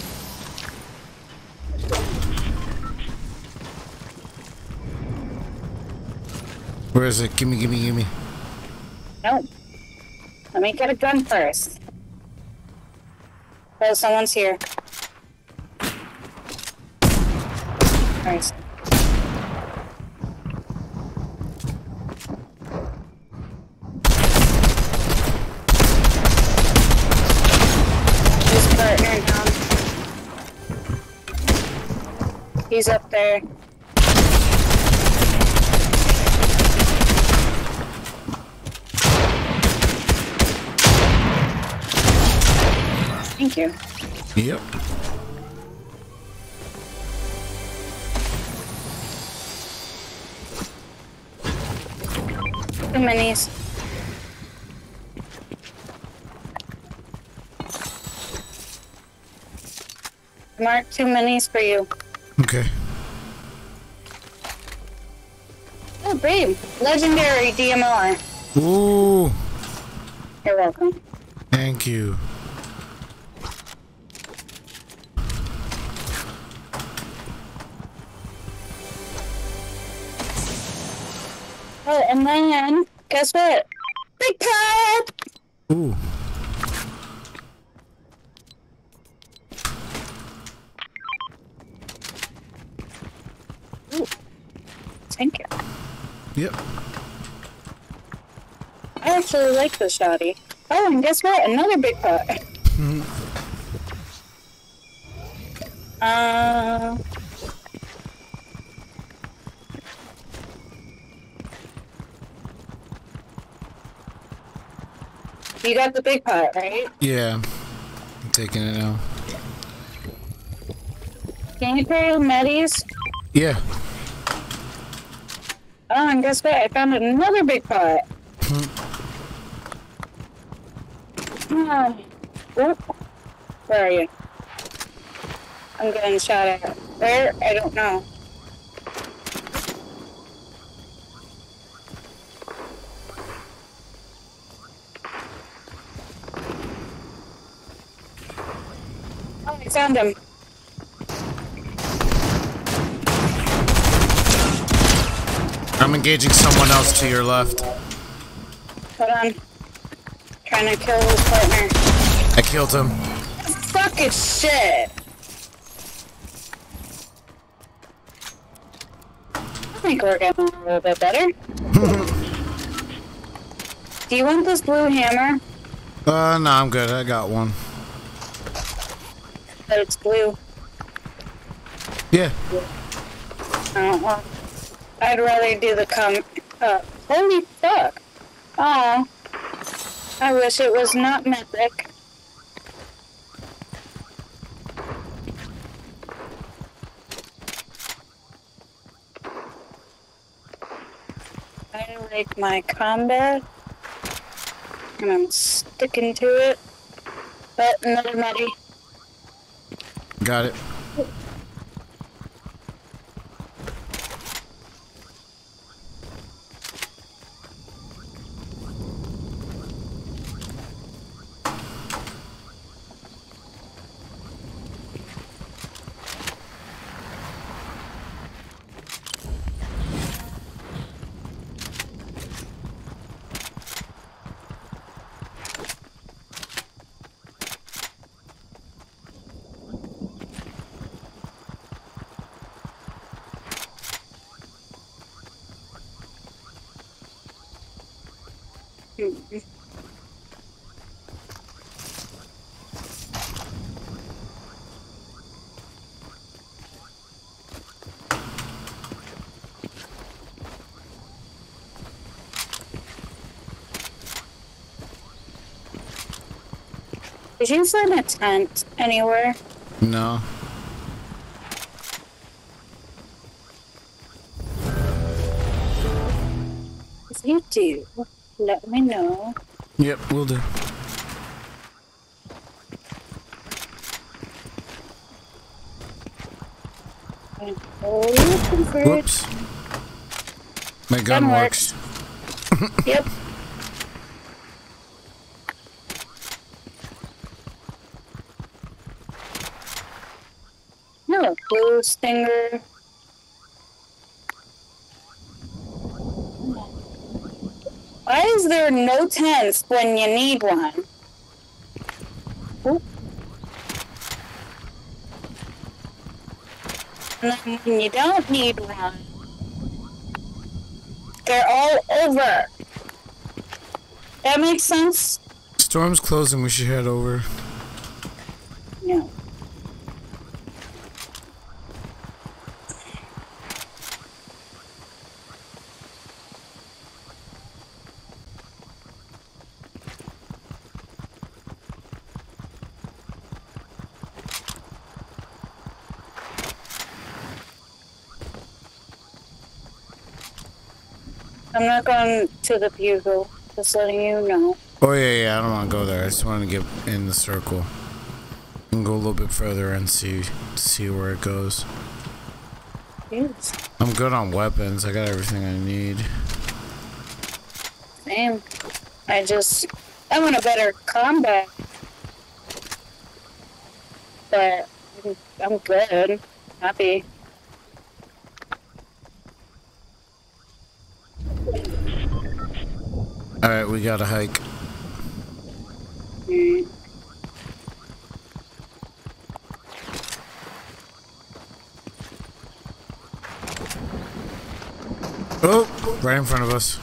Where is it? Gimme, gimme, gimme.
no. Let me get a gun first. Oh, someone's here. Nice. Down. Um, he's up there. You.
Yep.
Two minis. Mark two minis for you.
Okay.
Oh, babe. Legendary DMR.
Ooh,
You're welcome.
thank you.
Then, guess what? Big pot!
Ooh.
Thank you.
Yep.
I actually like the shoddy. Oh, and guess what? Another big pot. uh. You got the big pot, right?
Yeah. I'm taking it now.
Can you carry the medis?
Yeah.
Oh, and guess what? I found another big pot. Ah. Oop. Where are you? I'm getting shot at. Where? I don't know. Found him.
I'm engaging someone else to your left.
Hold on. Trying to kill his partner.
I killed him.
Fucking shit. I think we're getting a little bit better. Do you want this blue hammer?
Uh, no, I'm good. I got one.
But it's blue.
Yeah.
I don't want. I'd rather do the com. Uh, holy fuck. Oh. I wish it was not mythic. I like my combat. And I'm sticking to it. But another muddy.
Got it.
Did you find a tent anywhere?
No.
If you do, let me know.
Yep, we'll do.
Oh, convert.
Whoops. My gun
Gun
works.
works. Yep. No, blue stinger. Why is there when you need one? And then when you don't need one, they're all over. That makes sense?
Storm's closing. We should head over.
No. I'm not going to the bugle, just letting you know.
Oh yeah, yeah. I don't want to go there. I just want to get in the circle and go a little bit further and see see where it goes.
Jeez.
I'm good on weapons. I got everything I need.
Same. I just I want a better combat. But I'm- I'm good. Happy.
All right, we got to hike. Oh, right in front of us.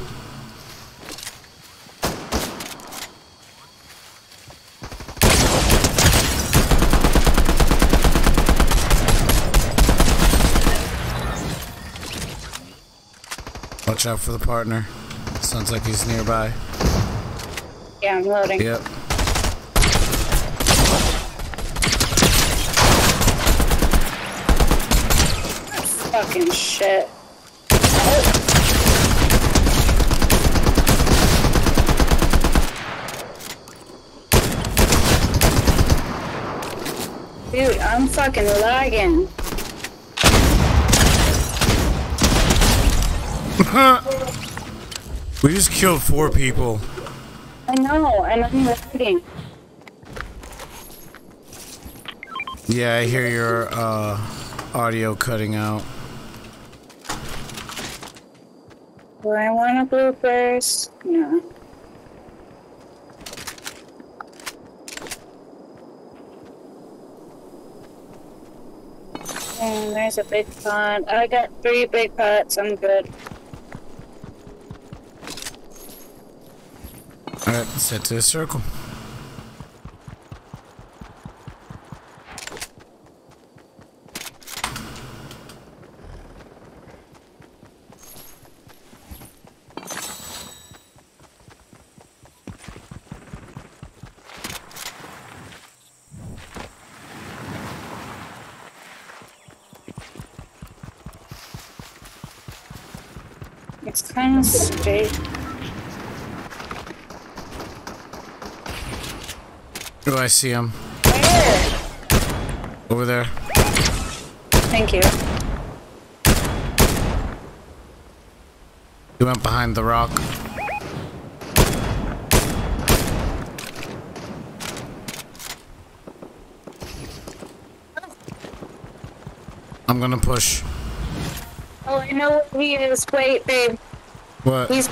Watch out for the partner. Sounds like he's nearby.
Yeah, I'm loading.
Yep.
Fucking shit. Dude, I'm fucking lagging.
We just killed four people.
I know, and I'm lagging.
Yeah, I hear your uh, audio cutting out.
Do I want a blue first? No. And there's a big pot. I got three big pots. I'm good.
Right, let's to a circle.
It's kind of straight.
Oh, I see him
Where?
over there.
Thank you.
He went behind the rock. I'm gonna push.
Oh, I know where he is. Wait, babe.
What?
He's.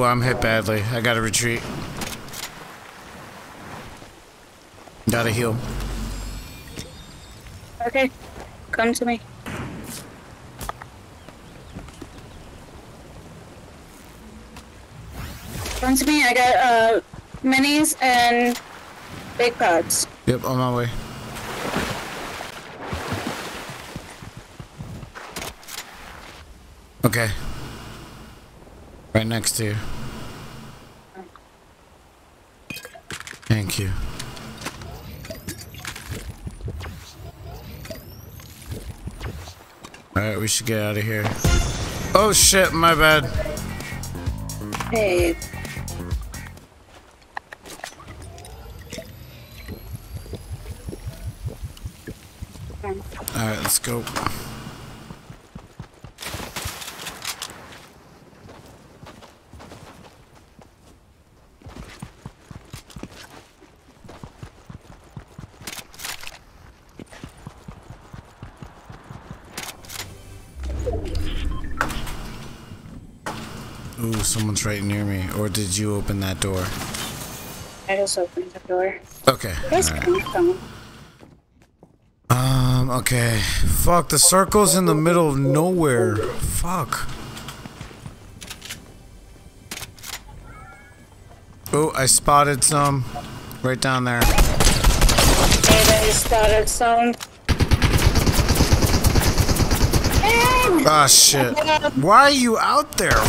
Ooh, I'm hit badly. I gotta retreat. Gotta heal.
Okay. Come to me. Come to me. I got uh minis and big pots.
Yep, on my way. Okay. Next to you. Thank you. Alright, we should get out of here. Oh shit, my bad.
Hey.
Alright, let's go. Ooh, someone's right near me. Or did you open that door?
I just opened the door.
Okay.
Where's
alright.
coming from?
Um, okay. Fuck, the circle's in the middle of nowhere. Fuck. Oh, I spotted some. Right down there.
Hey, they spotted some.
Ah, shit. Why are you out there?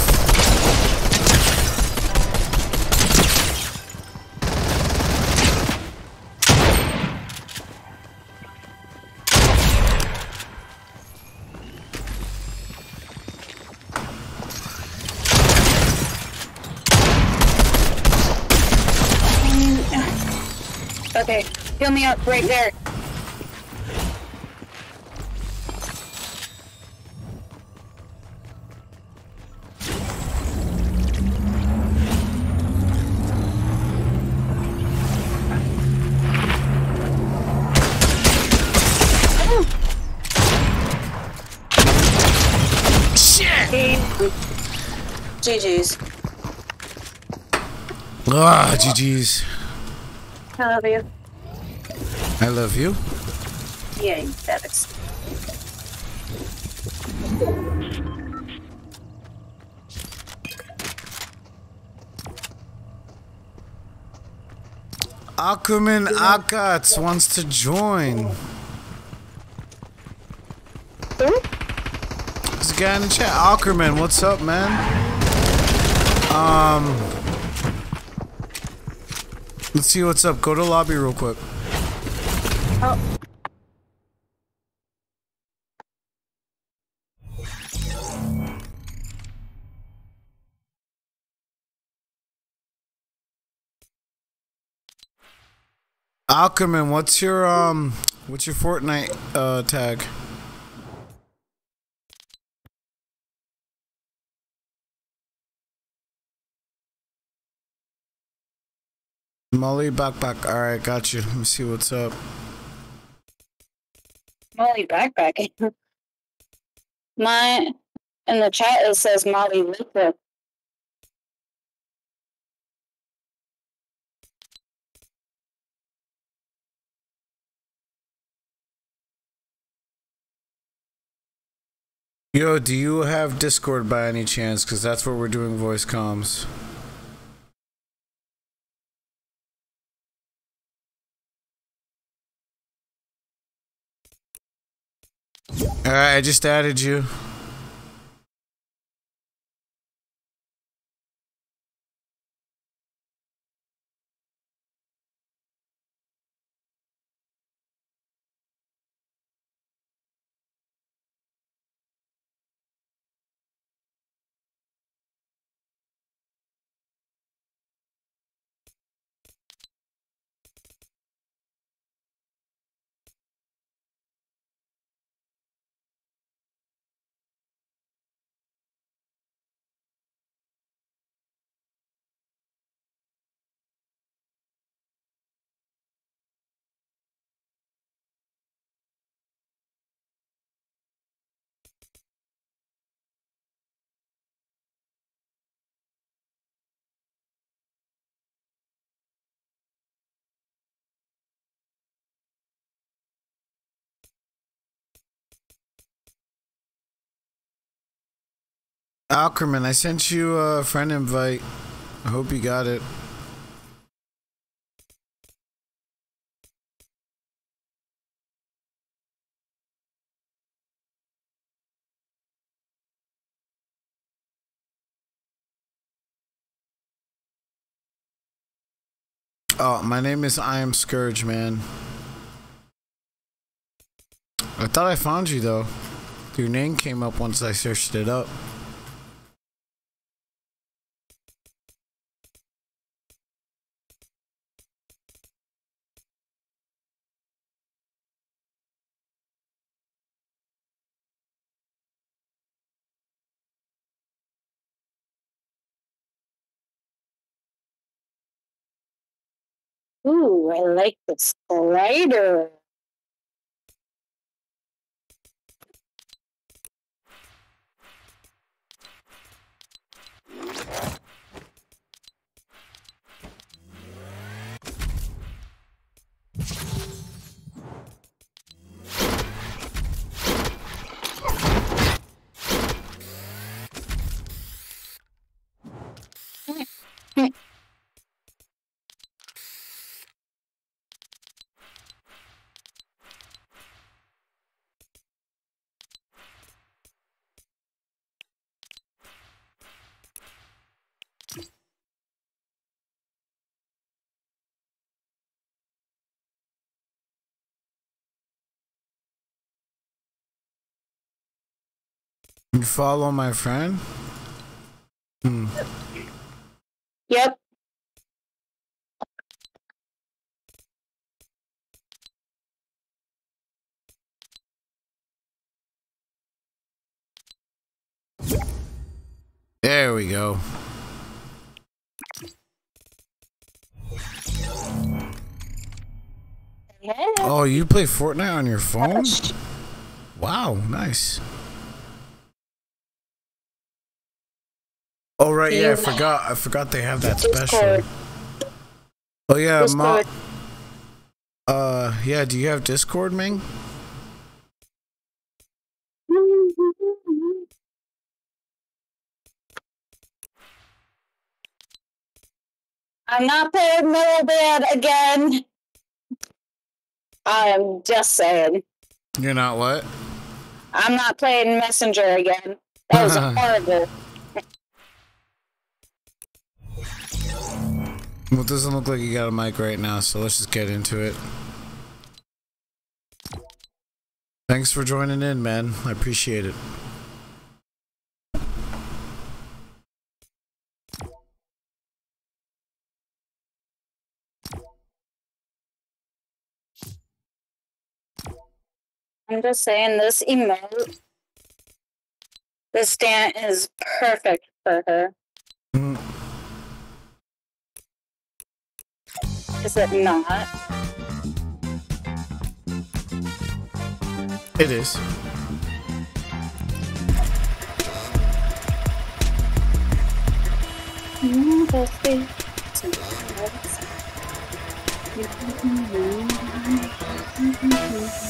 Heal me up right there.
Shit!
GG's.
Ah, GG's.
I love you.
I love you.
Yeah, you bet.
Akuman Akats wants to join. There's a guy in the chat. Ackerman, what's up, man? Um, let's see what's up. Go to lobby real quick.
Oh,
Ackerman, what's your um, what's your Fortnite uh tag? Molly backpack. All right, got you. Let me see what's up.
Molly backpacking. My in the chat it says Molly Liquid.
Yo, do you have Discord by any chance? Because that's where we're doing voice comms. Alright, I just added you. Alkerman, I sent you a friend invite. I hope you got it. Oh, my name is I am Scurge, man. I thought I found you though. Your name came up once I searched it up.
Ooh, I like the slider.
You follow my friend? Hmm.
Yep.
There we go.
Yeah.
Oh, you play Fortnite on your phone? Wow, nice. Oh right, yeah, I forgot. I forgot they have that special. Oh yeah, Ma- uh, yeah. Do you have Discord, Ming?
I'm not playing Millbad again. I'm just saying.
You're not what?
I'm not playing Messenger again. That was horrible.
Well, it doesn't look like you got a mic right now, so let's just get into it. Thanks for joining in, man. I appreciate it.
I'm just saying this emote, this stand is perfect for her. Is it not?
It is.
Mm-hmm.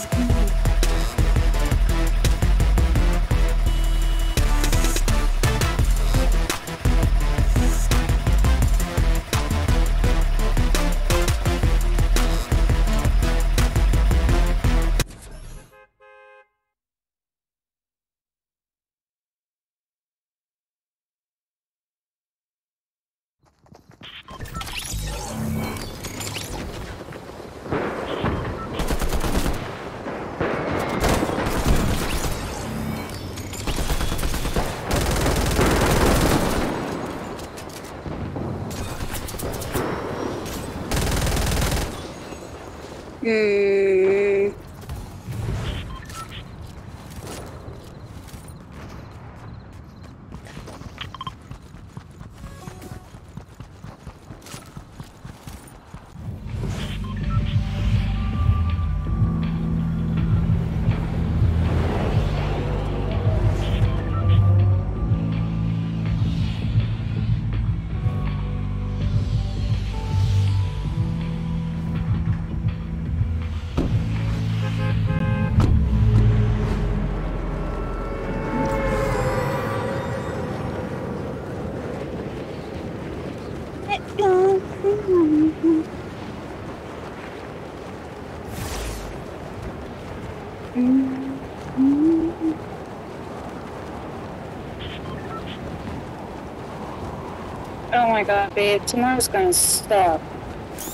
My god, babe, tomorrow's gonna suck.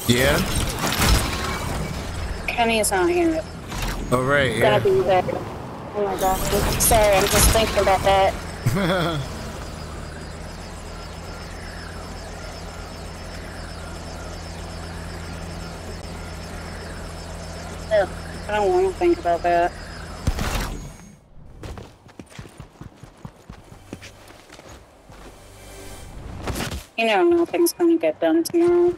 Yeah?
Kenny's not here.
Oh, right,
He's
yeah.
gonna be there. Oh my god. I'm sorry, I'm just thinking about that. Ugh, I don't want to think about that. You know, nothing's gonna get done tomorrow.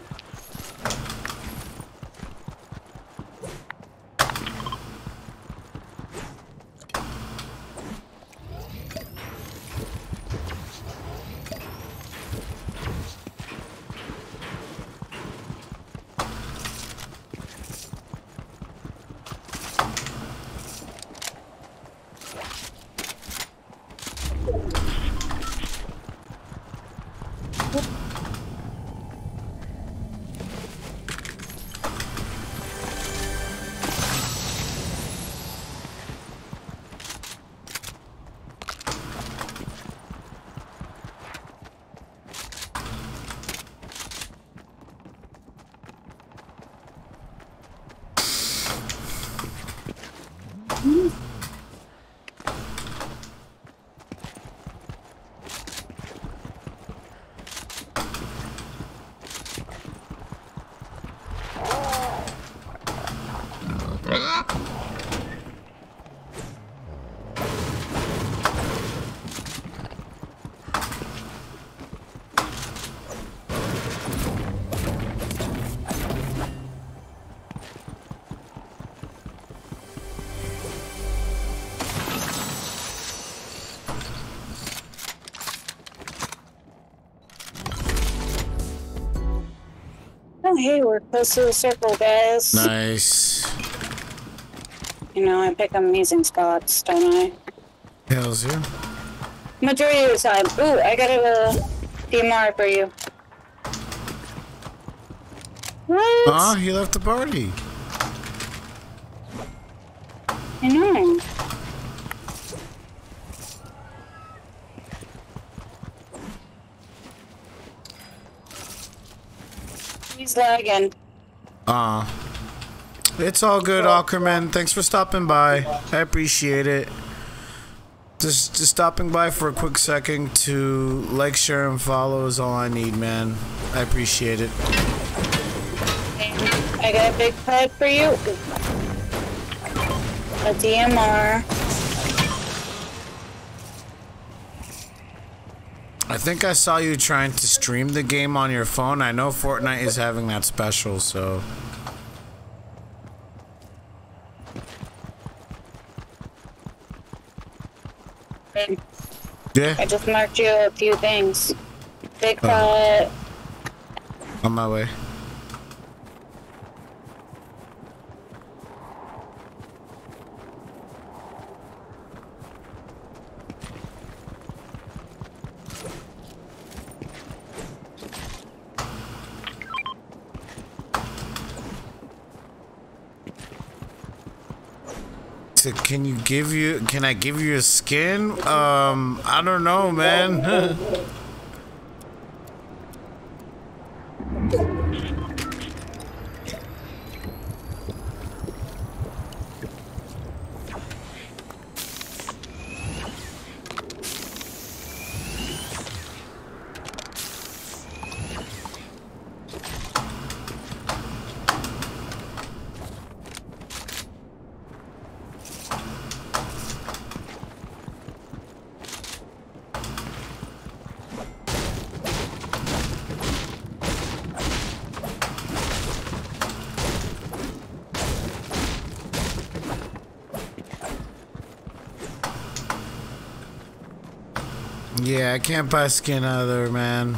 Close to the circle, guys.
Nice.
You know, I pick amazing spots, don't I?
Hells yeah.
Majority of the time. Ooh, I got a DMR for you. What?
Ah, he left the party.
I know. He's lagging.
Ah. It's all good, Ackerman. Thanks for stopping by. I appreciate it. Just, just stopping by for a quick second to like, share, and follow is all I need, man. I appreciate it.
I got a big pot for you. A DMR.
I think I saw you trying to stream the game on your phone. I know Fortnite is having that special, so. Yeah,
I just marked you a few things. Big
Oh. on my way. So can you give you can I give you a skin? Um I don't know, man. Yeah, I can't buy skin out of there, man.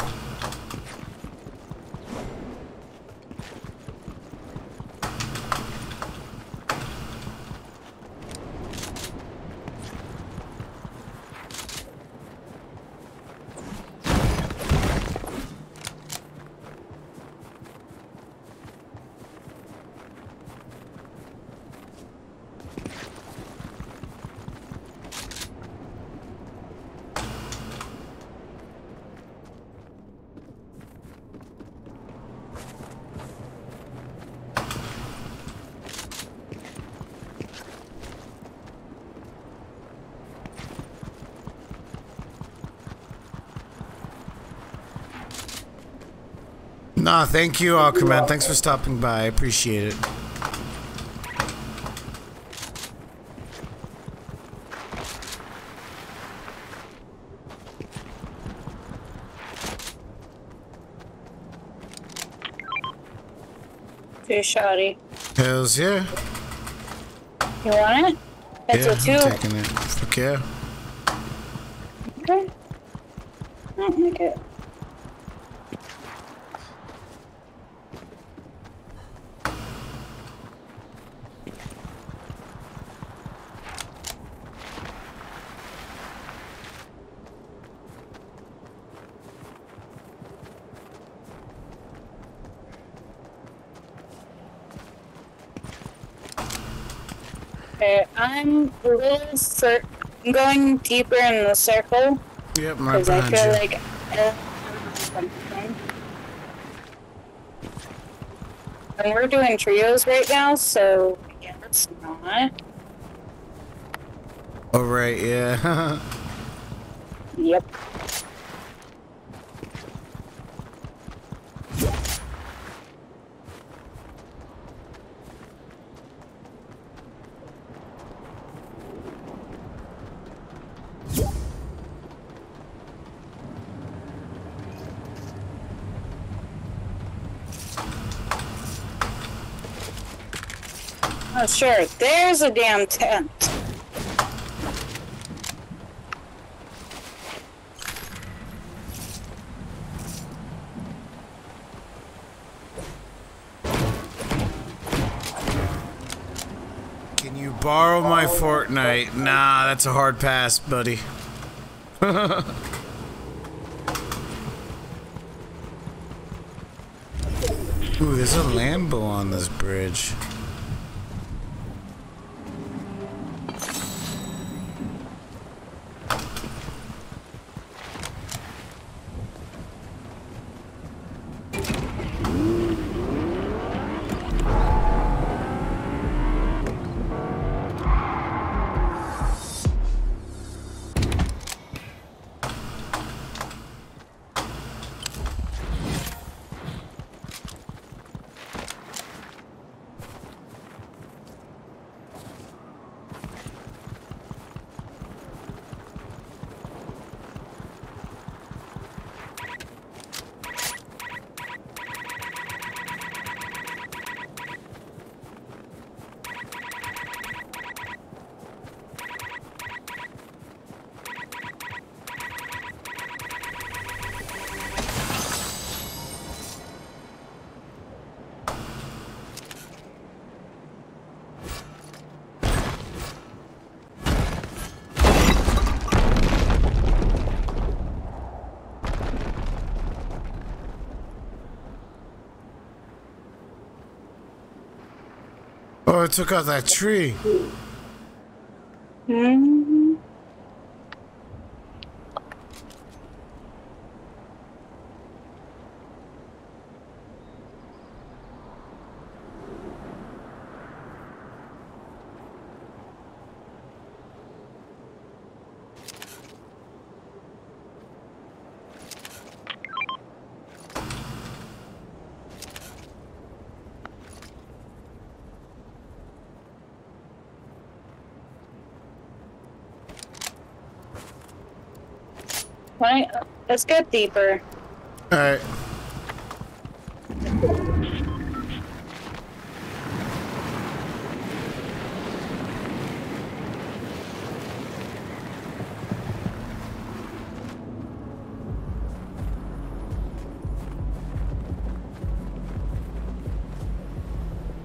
Nah, thank you, Aquaman. Thanks for stopping by. I appreciate it.
Too shoddy.
Hells yeah.
You want it? It's
yeah,
a two.
I'm taking it. Fuck yeah.
Okay. I'll make it. Okay, I'm cir- I'm going deeper in the circle
Yep, I'm right
because I feel
you.
like uh. And we're doing trios right now, so yeah, it's not.
Oh, right, yeah.
Yep. Sure. There's a damn tent.
Can you borrow my Fortnite? Nah, that's a hard pass, buddy. Ooh, there's a Lambo on this bridge. It took out that tree.
hmm Why? Let's get deeper.
Alright.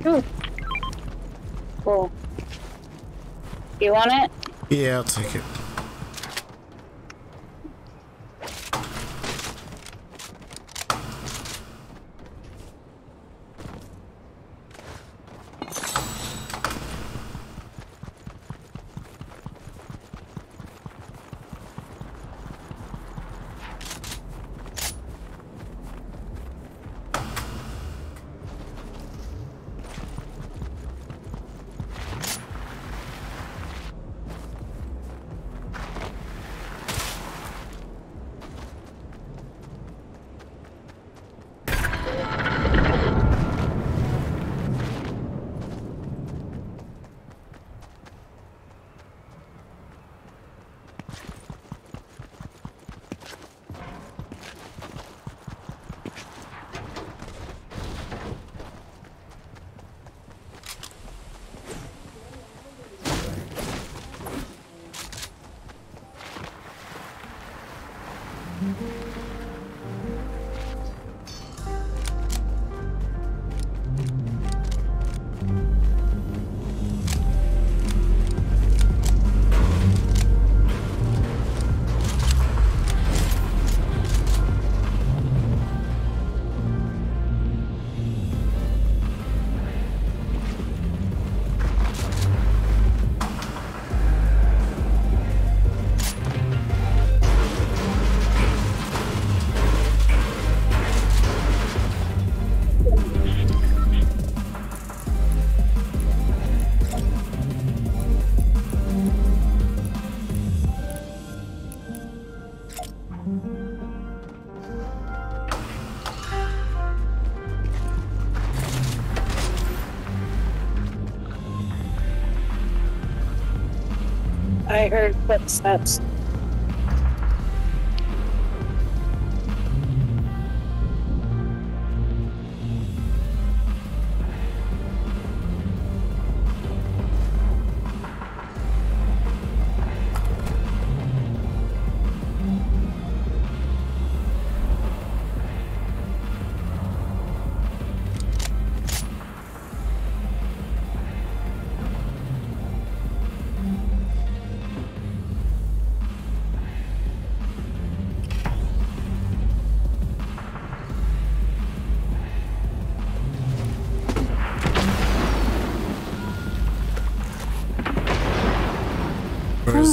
Ooh. Cool. You want it?
Yeah, I'll take it.
Heard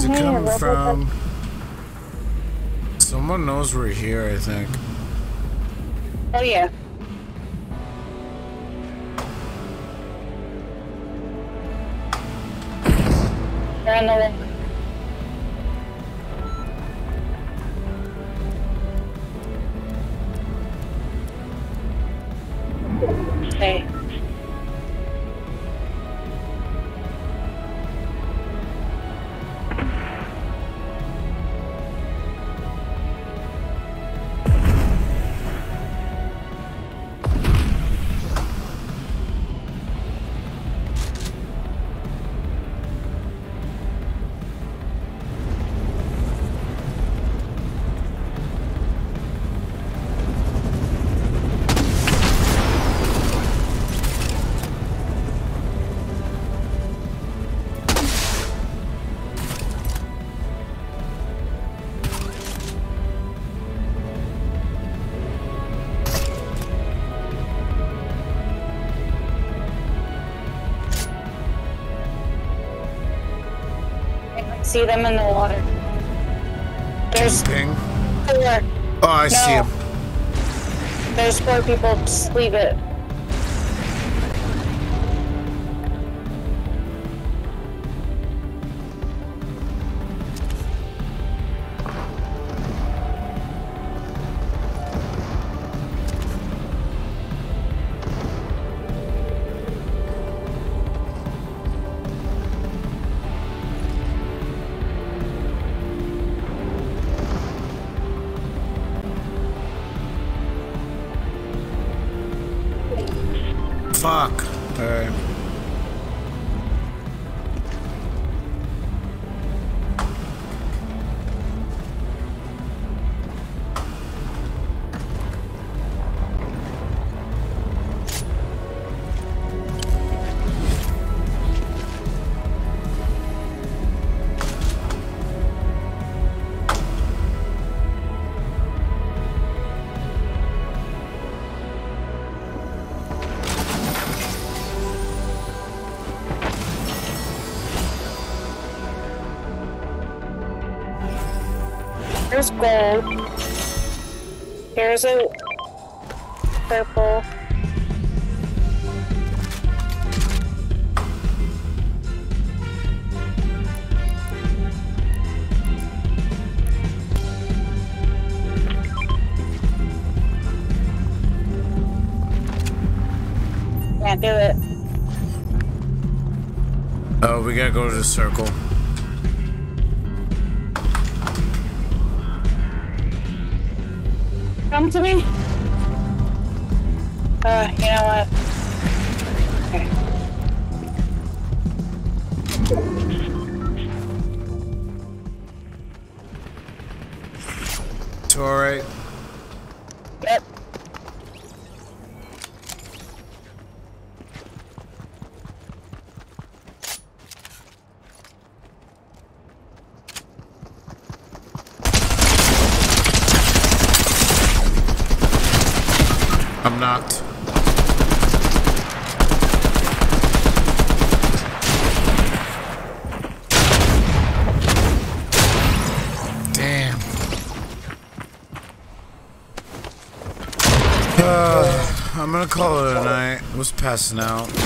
Where's it coming from? Someone knows we're here, I think.
Oh yeah. They're on the see them in the water. There's
Ping.
four.
Oh, I see
No.
him.
There's four people. Just leave it.
Circle. Passing out.